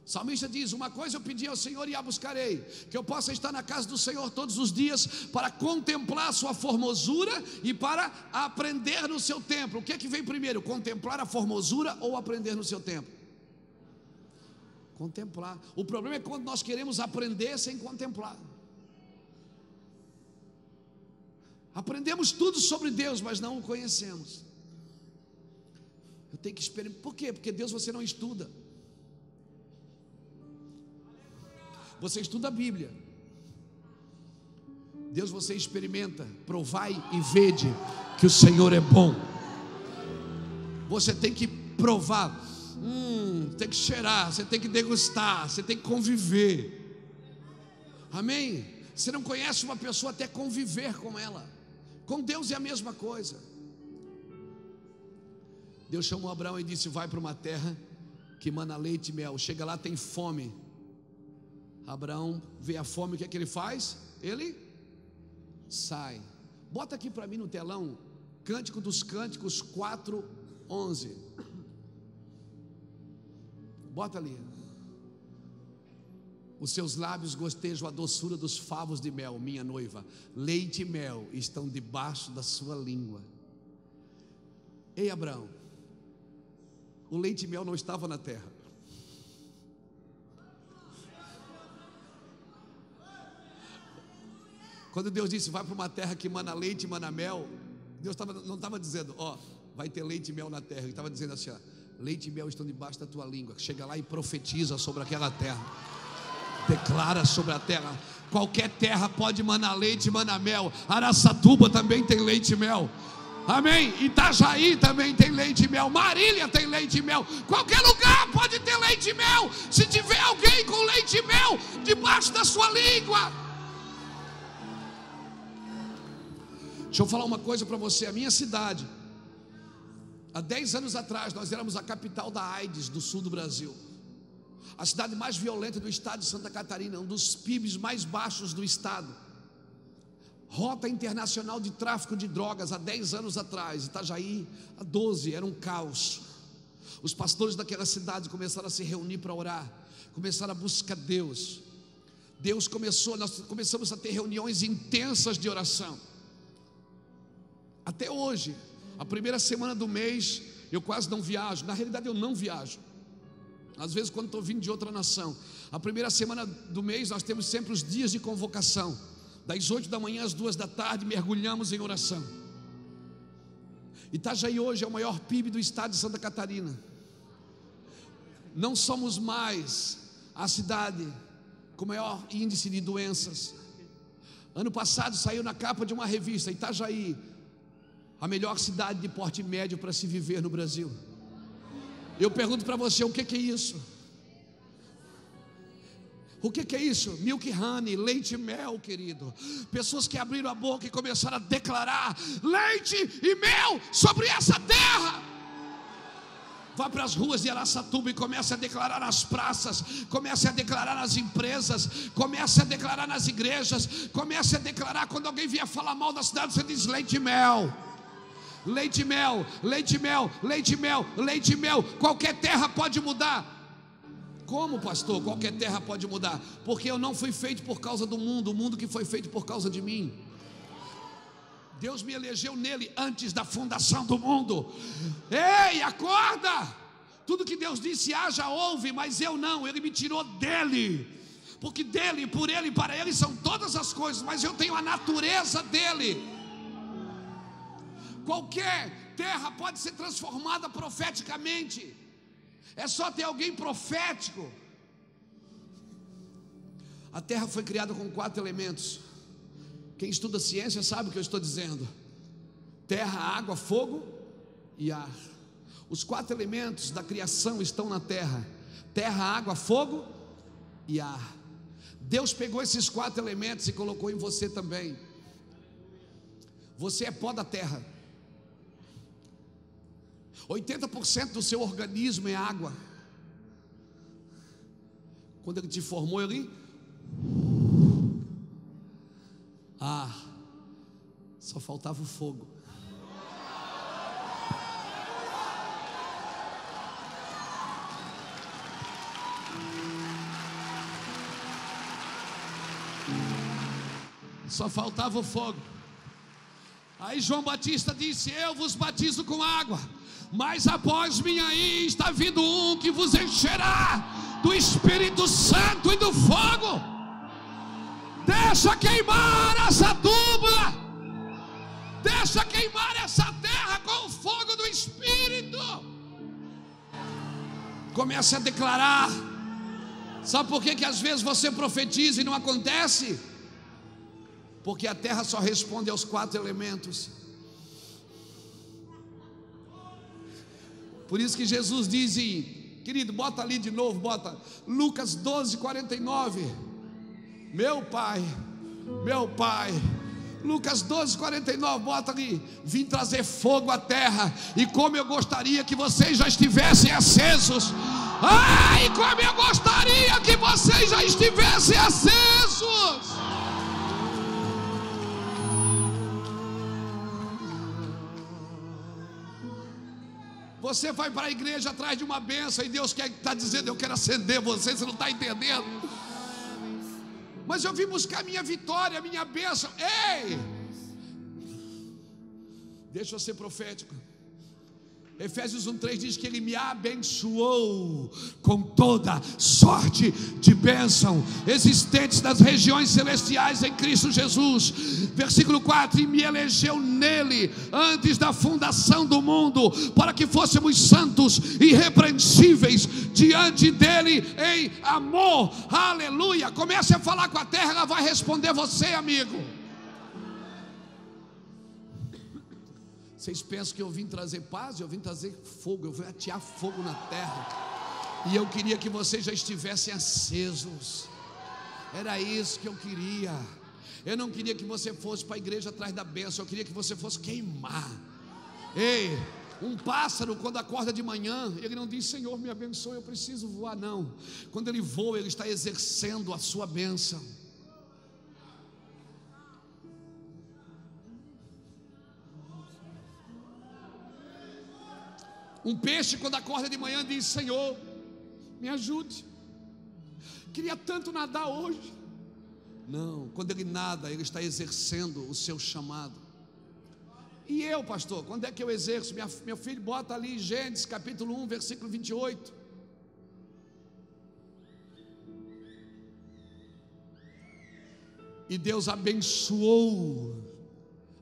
O salmista diz: Uma coisa eu pedi ao Senhor e a buscarei, que eu possa estar na casa do Senhor todos os dias para contemplar a sua formosura e para aprender no seu templo. O que é que vem primeiro? Contemplar a formosura ou aprender no seu templo? Contemplar. O problema é quando nós queremos aprender sem contemplar. Aprendemos tudo sobre Deus, mas não o conhecemos. Eu tenho que experimentar. Por quê? Porque Deus você não estuda. Você estuda a Bíblia. Deus você experimenta, provai e vede que o Senhor é bom. Você tem que provar, hum, tem que cheirar, você tem que degustar, você tem que conviver. Amém? Você não conhece uma pessoa até conviver com ela. Com Deus é a mesma coisa. Deus chamou Abraão e disse: Vai para uma terra que mana leite e mel. Chega lá, tem fome. Abraão vê a fome, o que é que ele faz? Ele sai. Bota aqui para mim no telão, Cântico dos Cânticos 4, 11. Bota ali. Os seus lábios gostejam a doçura dos favos de mel, minha noiva. Leite e mel estão debaixo da sua língua. Ei, Abraão, o leite e mel não estavam na terra. Quando Deus disse, vai para uma terra que mana leite e mana mel, Deus tava, não estava dizendo, ó, vai ter leite e mel na terra. Ele estava dizendo assim, ó, leite e mel estão debaixo da tua língua. Chega lá e profetiza sobre aquela terra. Declara sobre a terra. Qualquer terra pode manar leite e manar mel. Araçatuba também tem leite e mel. Amém? Itajaí também tem leite e mel. Marília tem leite e mel. Qualquer lugar pode ter leite e mel. Se tiver alguém com leite e mel debaixo da sua língua. Deixa eu falar uma coisa para você: a minha cidade, há 10 anos atrás, nós éramos a capital da AIDS do sul do Brasil, a cidade mais violenta do estado de Santa Catarina, um dos PIBs mais baixos do estado. Rota internacional de tráfico de drogas há 10 anos atrás, Itajaí, há 12, era um caos. Os pastores daquela cidade começaram a se reunir para orar, começaram a buscar Deus. Deus começou, nós começamos a ter reuniões intensas de oração. Até hoje, a primeira semana do mês, eu quase não viajo. Na realidade, eu não viajo. Às vezes, quando estou vindo de outra nação, a primeira semana do mês, nós temos sempre os dias de convocação. Das 8 da manhã às duas da tarde, mergulhamos em oração. Itajaí hoje é o maior PIB do estado de Santa Catarina. Não somos mais a cidade com maior índice de doenças. Ano passado saiu na capa de uma revista, Itajaí, a melhor cidade de porte médio para se viver no Brasil. Eu pergunto para você: o que, que é isso? O que, que, é isso? Milk honey, leite e mel, querido. Pessoas que abriram a boca e começaram a declarar leite e mel sobre essa terra. Vá para as ruas de Araçatuba e comece a declarar nas praças, comece a declarar nas empresas, comece a declarar nas igrejas, comece a declarar quando alguém vier falar mal da cidade, você diz leite e mel leite mel, leite mel, leite mel, leite mel. Qualquer terra pode mudar. Como, pastor? Qualquer terra pode mudar, porque eu não fui feito por causa do mundo, o mundo que foi feito por causa de mim. Deus me elegeu nele antes da fundação do mundo. Ei, acorda! Tudo que Deus disse haja, ouve, mas eu não, ele me tirou dele. Porque dele, por ele, para ele são todas as coisas, mas eu tenho a natureza dele. Qualquer terra pode ser transformada profeticamente. É só ter alguém profético. A terra foi criada com quatro elementos. Quem estuda ciência sabe o que eu estou dizendo: terra, água, fogo e ar. Os quatro elementos da criação estão na terra: terra, água, fogo e ar. Deus pegou esses quatro elementos e colocou em você também. Você é pó da terra. 80% do seu organismo é água. Quando ele te formou, ele. Ah, só faltava o fogo. Só faltava o fogo. Aí João Batista disse: Eu vos batizo com água, mas após mim aí está vindo um que vos encherá do Espírito Santo e do fogo. Deixa queimar essa dupla, deixa queimar essa terra com o fogo do Espírito. Comece a declarar. Sabe por que, que às vezes você profetiza e não acontece? Porque a terra só responde aos quatro elementos. Por isso que Jesus diz, querido, bota ali de novo, bota Lucas 12, 49. Meu pai, meu pai. Lucas 12, 49, bota ali. Vim trazer fogo à terra, e como eu gostaria que vocês já estivessem acesos. Ai, como eu gostaria que vocês já estivessem acesos. Você vai para a igreja atrás de uma benção e Deus quer está dizendo: Eu quero acender você, você não está entendendo. Mas eu vim buscar minha vitória, minha bênção. Ei! Deixa eu ser profético. Efésios 1,3 diz que Ele me abençoou com toda sorte de bênção existentes nas regiões celestiais em Cristo Jesus. Versículo 4: E me elegeu nele antes da fundação do mundo, para que fôssemos santos e irrepreensíveis diante dele em amor. Aleluia! Comece a falar com a terra, ela vai responder você, amigo. Vocês pensam que eu vim trazer paz? Eu vim trazer fogo, eu vim atear fogo na terra. E eu queria que vocês já estivessem acesos. Era isso que eu queria. Eu não queria que você fosse para a igreja atrás da bênção, eu queria que você fosse queimar. Ei, um pássaro, quando acorda de manhã, ele não diz: Senhor, me abençoe, eu preciso voar. Não. Quando ele voa, ele está exercendo a sua bênção. Um peixe, quando acorda de manhã, diz: Senhor, me ajude. Queria tanto nadar hoje. Não, quando ele nada, ele está exercendo o seu chamado. E eu, pastor, quando é que eu exerço? Minha, meu filho bota ali Gênesis capítulo 1, versículo 28. E Deus abençoou,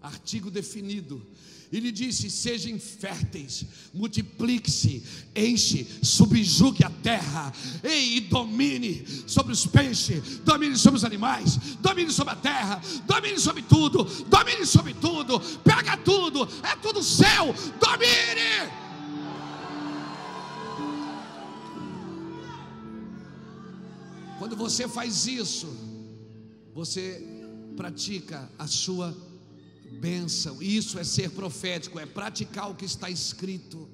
artigo definido, e lhe disse: Sejam férteis, multiplique-se, enche, subjugue a terra, e domine sobre os peixes, domine sobre os animais, domine sobre a terra, domine sobre tudo, domine sobre tudo, pega tudo, é tudo seu, domine. Quando você faz isso, você pratica a sua bênção. Isso é ser profético, é praticar o que está escrito.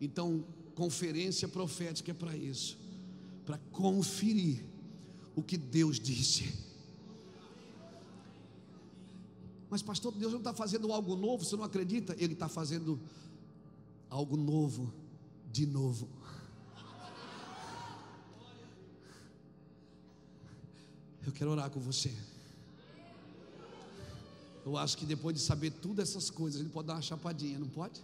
Então, conferência profética é para isso, para conferir o que Deus disse. Mas, pastor, Deus não está fazendo algo novo, você não acredita? Ele está fazendo algo novo, de novo. Eu quero orar com você. Eu acho que depois de saber tudo essas coisas, ele pode dar uma chapadinha, não pode?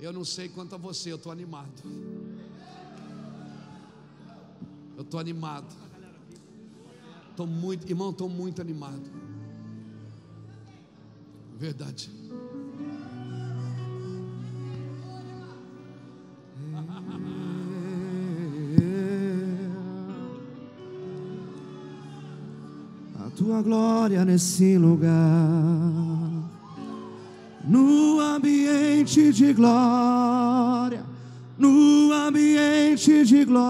Eu não sei quanto a você, eu estou animado. Eu estou animado. Estou muito, irmão, estou muito animado. Verdade. Tua glória nesse lugar. No ambiente de glória, no ambiente de glória,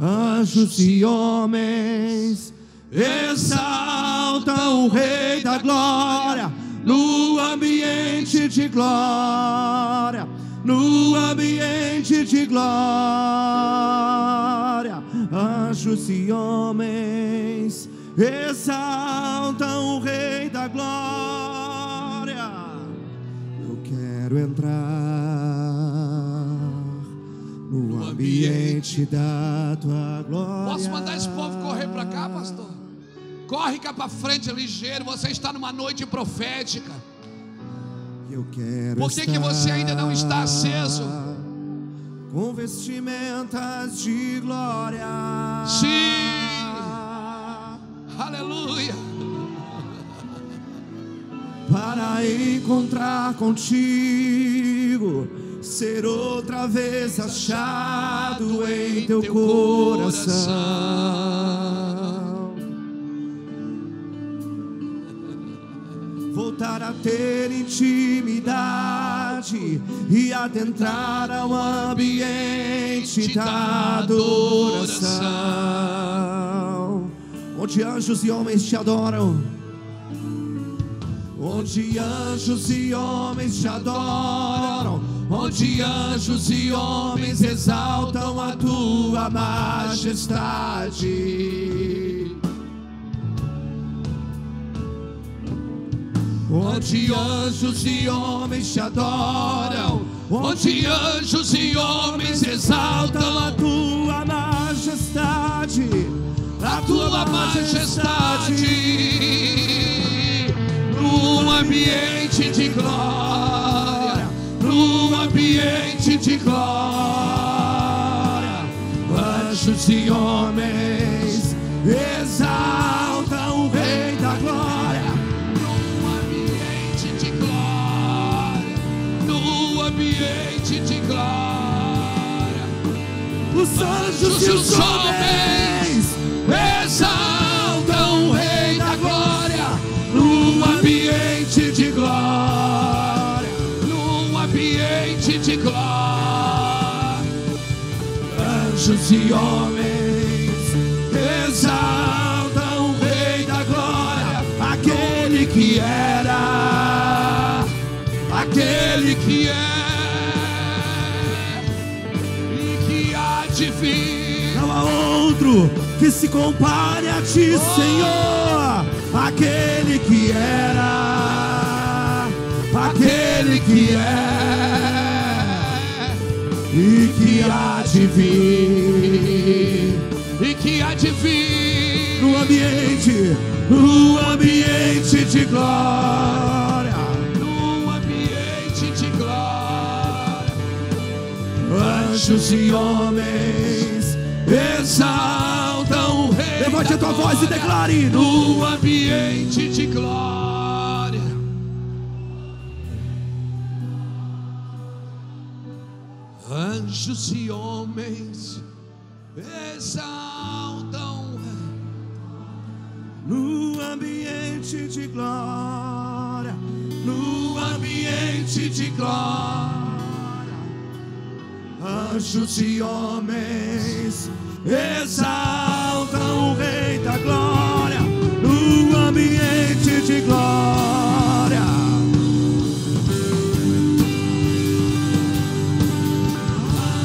anjos e homens exaltam o Rei da glória. No ambiente de glória, no ambiente de glória, anjos e homens exaltam o Rei da glória. Eu quero entrar no ambiente da tua glória. Posso mandar esse povo correr para cá, pastor? Corre cá para frente ligeiro. Você está numa noite profética. Eu quero Por que, que você ainda não está aceso? Com vestimentas de glória. Sim. Aleluia. Para encontrar contigo, ser outra vez achado em teu coração. Voltar a ter intimidade e adentrar ao ambiente da adoração, onde anjos e homens te adoram. Onde anjos e homens te adoram, onde anjos e homens exaltam a tua majestade. Onde anjos e homens te adoram, onde anjos e homens exaltam a tua majestade, A tua majestade. no ambiente de glória, no ambiente de glória, anjos e homens exaltam ambiente de glória. os anjos e os homens exaltam o Rei da glória, no ambiente de glória. No ambiente de glória. Anjos e homens exaltam o Rei da Glória, aquele que era, aquele que é vir. não há outro que se compare a ti, Senhor, aquele que era, aquele que é e que há de vir. e que há de vir. no ambiente, no ambiente de glória, anjos e homens exaltam o Rei. Levante a tua voz e declare: no No ambiente de glória. Anjos e homens exaltam. no ambiente de glória, no ambiente de glória, anjos e homens exaltam o Rei da glória, no ambiente de glória.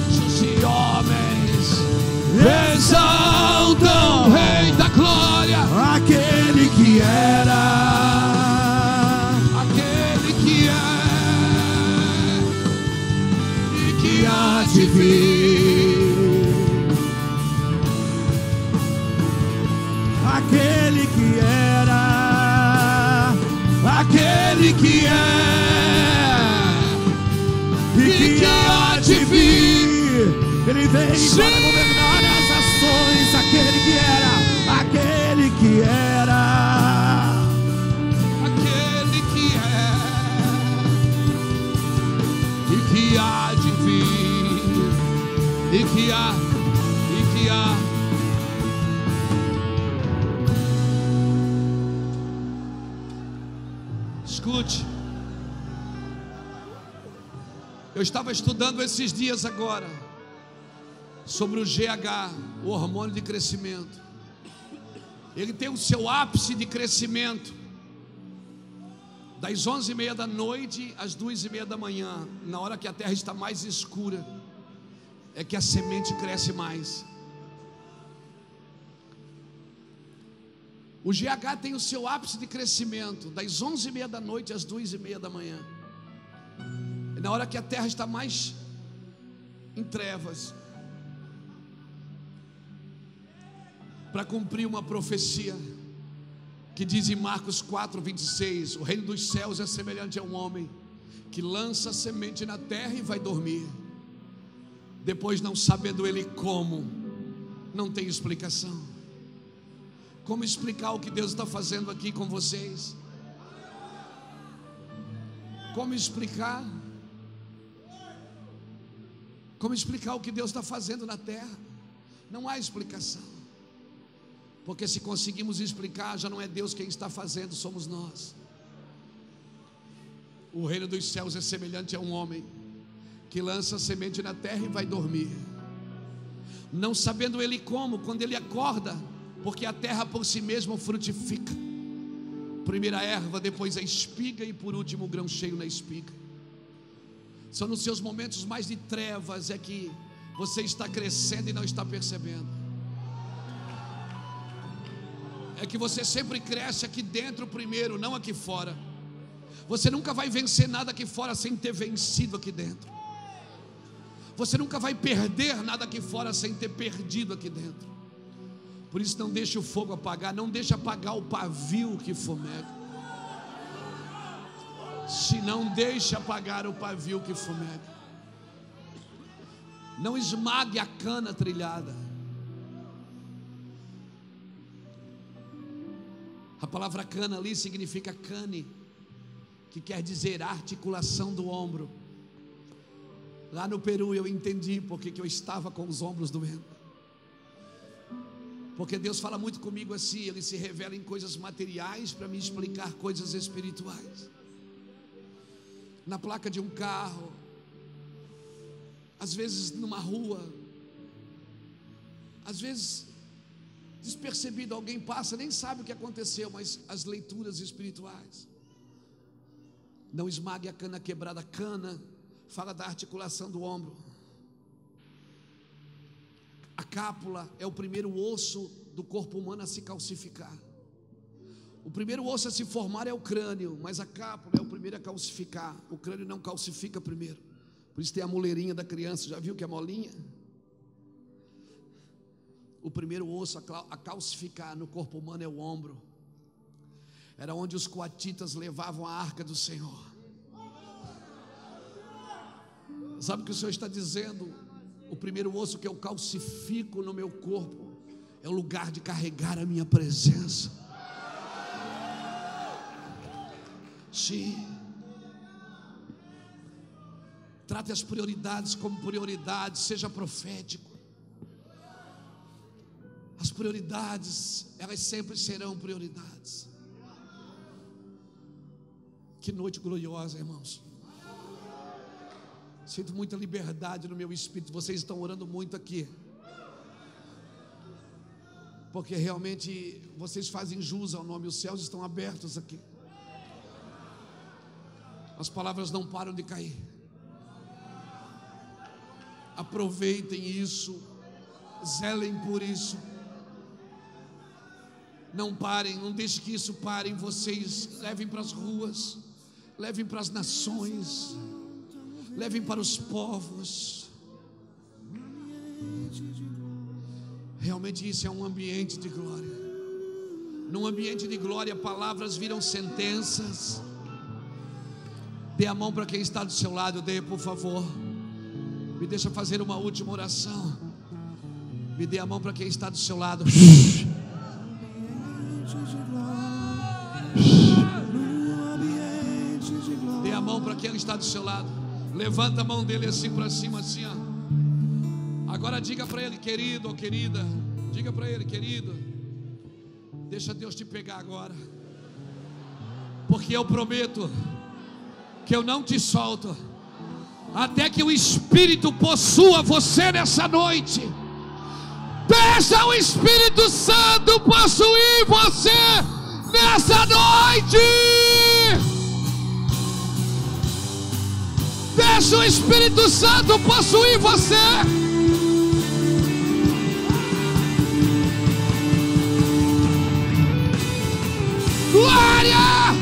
Anjos e homens exaltam Para governar as ações, aquele que era, aquele que era. Aquele que é e que há de vir, e que há, e que há. Escute. Eu estava estudando esses dias agora sobre o GH, o hormônio de crescimento. Ele tem o seu ápice de crescimento das onze e meia da noite às duas e meia da manhã, na hora que a terra está mais escura, é que a semente cresce mais. O GH tem o seu ápice de crescimento das onze e meia da noite às duas e meia da manhã. Na hora que a terra está mais em trevas, para cumprir uma profecia que diz em Marcos 4, 26: O reino dos céus é semelhante a um homem que lança semente na terra e vai dormir. Depois, não sabendo ele como, não tem explicação. Como explicar o que Deus está fazendo aqui com vocês? Como explicar? Como explicar o que Deus está fazendo na terra? Não há explicação. Porque se conseguimos explicar, já não é Deus quem está fazendo, somos nós. O reino dos céus é semelhante a um homem que lança semente na terra e vai dormir. Não sabendo ele como, quando ele acorda, porque a terra por si mesma frutifica. Primeira erva, depois a espiga e por último o grão cheio na espiga. São nos seus momentos mais de trevas é que você está crescendo e não está percebendo é que você sempre cresce aqui dentro primeiro, não aqui fora. Você nunca vai vencer nada aqui fora sem ter vencido aqui dentro. Você nunca vai perder nada aqui fora sem ter perdido aqui dentro. Por isso não deixe o fogo apagar, não deixe apagar o pavio que fomega. Se não deixe apagar o pavio que fomega. Não esmague a cana trilhada. A palavra cana ali significa cane, que quer dizer articulação do ombro. Lá no Peru eu entendi porque que eu estava com os ombros doendo. Porque Deus fala muito comigo assim, Ele se revela em coisas materiais para me explicar coisas espirituais. Na placa de um carro, às vezes numa rua, às vezes despercebido, alguém passa, nem sabe o que aconteceu, mas as leituras espirituais. Não esmague a cana quebrada, cana fala da articulação do ombro. A cápula é o primeiro osso do corpo humano a se calcificar. O primeiro osso a se formar é o crânio, mas a cápula é o primeiro a calcificar. O crânio não calcifica primeiro. Por isso tem a moleirinha da criança, já viu que é molinha? O primeiro osso a calcificar no corpo humano é o ombro. Era onde os coatitas levavam a arca do Senhor. Sabe o que o Senhor está dizendo? O primeiro osso que eu calcifico no meu corpo é o lugar de carregar a minha presença. Sim. Trate as prioridades como prioridades, seja profético. As prioridades, elas sempre serão prioridades. Que noite gloriosa, irmãos. Sinto muita liberdade no meu espírito. Vocês estão orando muito aqui. Porque realmente vocês fazem jus ao nome. Os céus estão abertos aqui. As palavras não param de cair. Aproveitem isso. Zelem por isso. Não parem, não deixe que isso pare em vocês. Levem para as ruas, levem para as nações, levem para os povos. Realmente isso é um ambiente de glória. Num ambiente de glória, palavras viram sentenças. Dê a mão para quem está do seu lado, dê, por favor. Me deixa fazer uma última oração. Me dê a mão para quem está do seu lado. Dê a mão para quem está do seu lado. Levanta a mão dele assim para cima, assim, ó. Agora diga para ele, querido ou querida. Diga para ele, querido. Deixa Deus te pegar agora. Porque eu prometo que eu não te solto até que o Espírito possua você nessa noite. Deixa o Espírito Santo possuir você nessa noite. Deixa o Espírito Santo possuir você. Glória!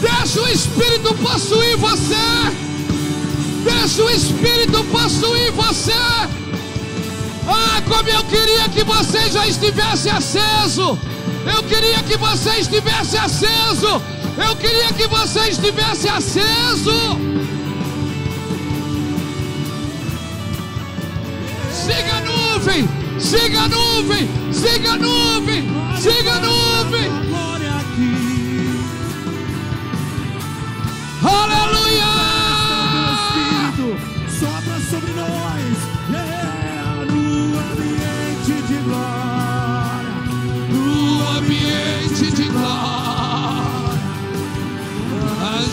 Deixa o Espírito possuir você. Deixa o Espírito possuir você. Ah, como eu queria que você já estivesse aceso. Eu queria que você estivesse aceso. Eu queria que você estivesse aceso. Siga a nuvem, siga a nuvem, siga a nuvem, siga a nuvem. Aleluia!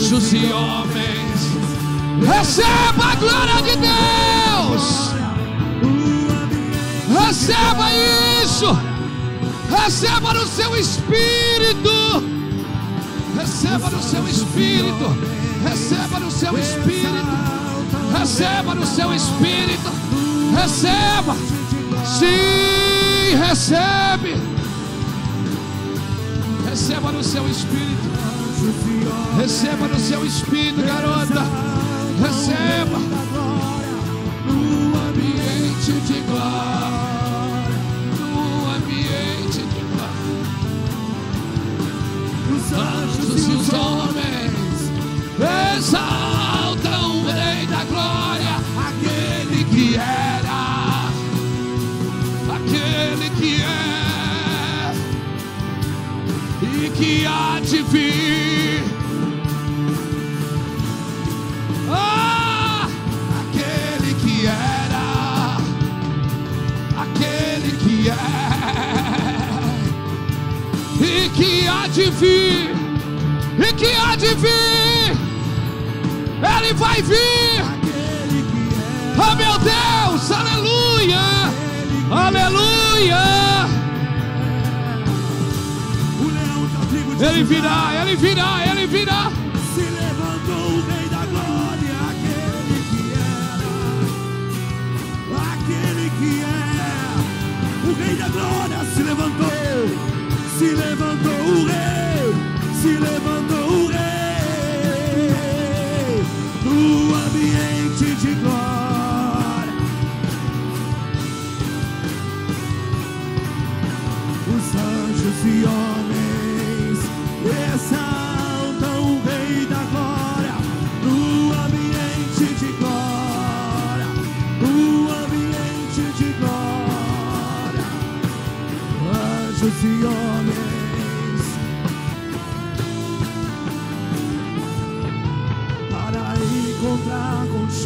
Anjos e homens, receba a glória de Deus. Receba isso. Receba no seu espírito. Receba no seu espírito. Receba no seu espírito. Receba no seu espírito. Receba. Sim, recebe. Receba no seu espírito. Receba no seu espírito, garota. Receba no ambiente de glória. No ambiente de glória. Os Os anjos e os homens. exaltam o Rei da Glória, aquele que era, aquele que é que há de vir. Ah, aquele que era, aquele que é e que há de vir, e que há de vir, ele vai vir. Aquele que é. Oh meu Deus, aleluia, aleluia. Ele virá, ele virá, ele virá. Se levantou o rei da glória, aquele que era, aquele que é, o rei da glória se levantou, se levantou o rei, se levantou o rei, no ambiente de glória.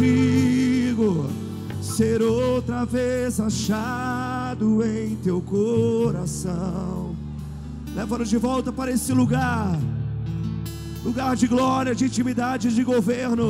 Contigo, ser outra vez achado em teu coração. Leva-nos de volta para esse lugar, lugar de glória, de intimidade, de governo.